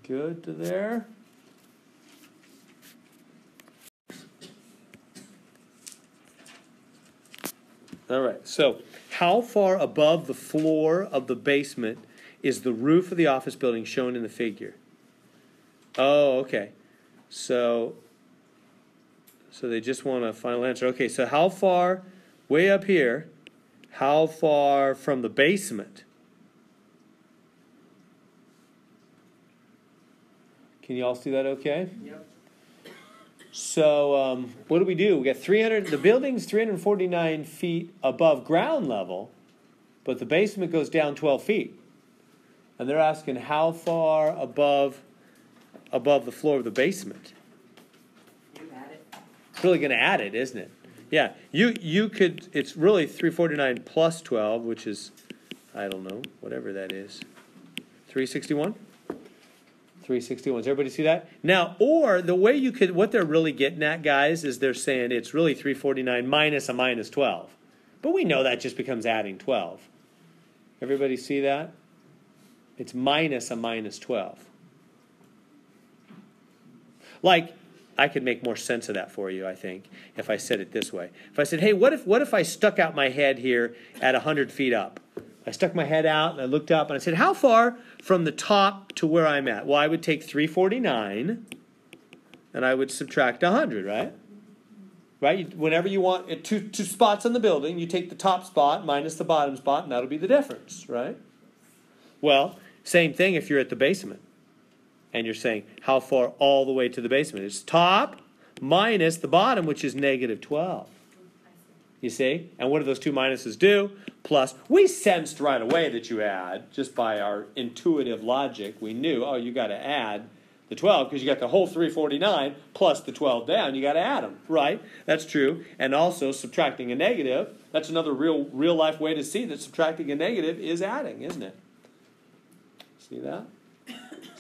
B: Good to there? All right, so how far above the floor of the basement is the roof of the office building shown in the figure? Oh, okay. So, so they just want a final answer. Okay, so how far, way up here, how far from the basement? Can you all see that okay?
F: Yep.
B: So um, what do we do? We got 300. The building's 349 feet above ground level, but the basement goes down 12 feet, and they're asking how far above above the floor of the basement.
F: You had it.
B: It's really going to add it, isn't it? Yeah. You you could. It's really 349 plus 12, which is I don't know whatever that is. 361. 361. Does everybody see that? Now, or the way you could, what they're really getting at, guys, is they're saying it's really 349 minus a minus 12. But we know that just becomes adding 12. Everybody see that? It's minus a minus 12. Like, I could make more sense of that for you, I think, if I said it this way. If I said, hey, what if, what if I stuck out my head here at 100 feet up? I stuck my head out and I looked up and I said, How far from the top to where I'm at? Well, I would take 349 and I would subtract 100, right? Right? Whenever you want uh, two, two spots on the building, you take the top spot minus the bottom spot, and that'll be the difference, right? Well, same thing if you're at the basement and you're saying, How far all the way to the basement? It's top minus the bottom, which is negative 12. You see? And what do those two minuses do? Plus, we sensed right away that you add, just by our intuitive logic. We knew, oh, you got to add the 12 because you got the whole 349 plus the 12 down. You got to add them, right? That's true. And also, subtracting a negative, that's another real, real life way to see that subtracting a negative is adding, isn't it? See that?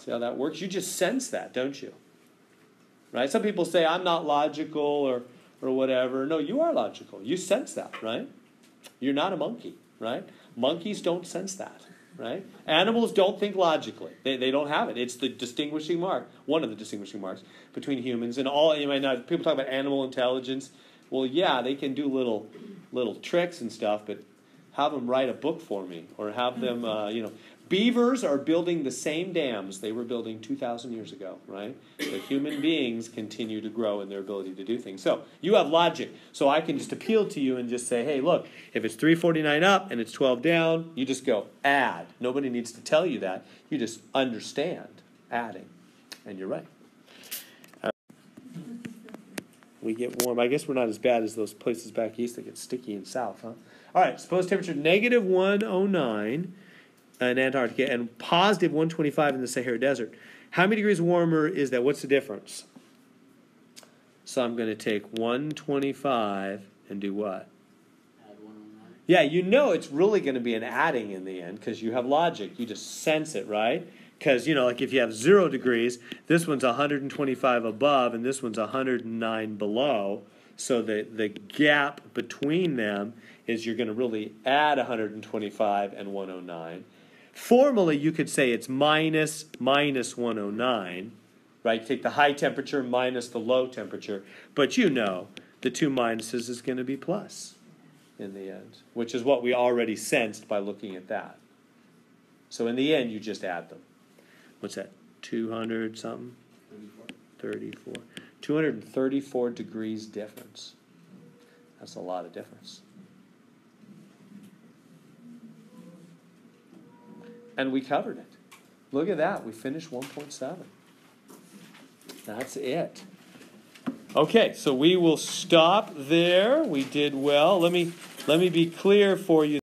B: See how that works? You just sense that, don't you? Right? Some people say, I'm not logical or or whatever. No, you are logical. You sense that, right? You're not a monkey, right? Monkeys don't sense that, right? Animals don't think logically. They, they don't have it. It's the distinguishing mark, one of the distinguishing marks between humans and all. You might not. People talk about animal intelligence. Well, yeah, they can do little little tricks and stuff, but have them write a book for me, or have them, uh, you know. Beavers are building the same dams they were building 2,000 years ago, right? The human beings continue to grow in their ability to do things. So you have logic. So I can just appeal to you and just say, hey, look, if it's 349 up and it's 12 down, you just go add. Nobody needs to tell you that. You just understand adding. And you're right. We get warm. I guess we're not as bad as those places back east that get sticky and south, huh? All right, supposed temperature negative 109 Uh, in Antarctica and positive 125 in the Sahara Desert. How many degrees warmer is that? What's the difference? So I'm going to take 125 and do what?
A: Add one nine.
B: Yeah, you know it's really going to be an adding in the end because you have logic. You just sense it, right? Because, you know, like if you have zero degrees, this one's 125 above and this one's 109 below. So the, the gap between them is you're going to really add 125 and 109. Formally, you could say it's minus minus 109, right? Take the high temperature minus the low temperature. But you know the two minuses is going to be plus in the end, which is what we already sensed by looking at that. So in the end, you just add them. What's that? 200 something? 34. 234 degrees difference. That's a lot of difference. And we covered it. Look at that. We finished 1.7. That's it. Okay, so we will stop there. We did well. Let me let me be clear for you.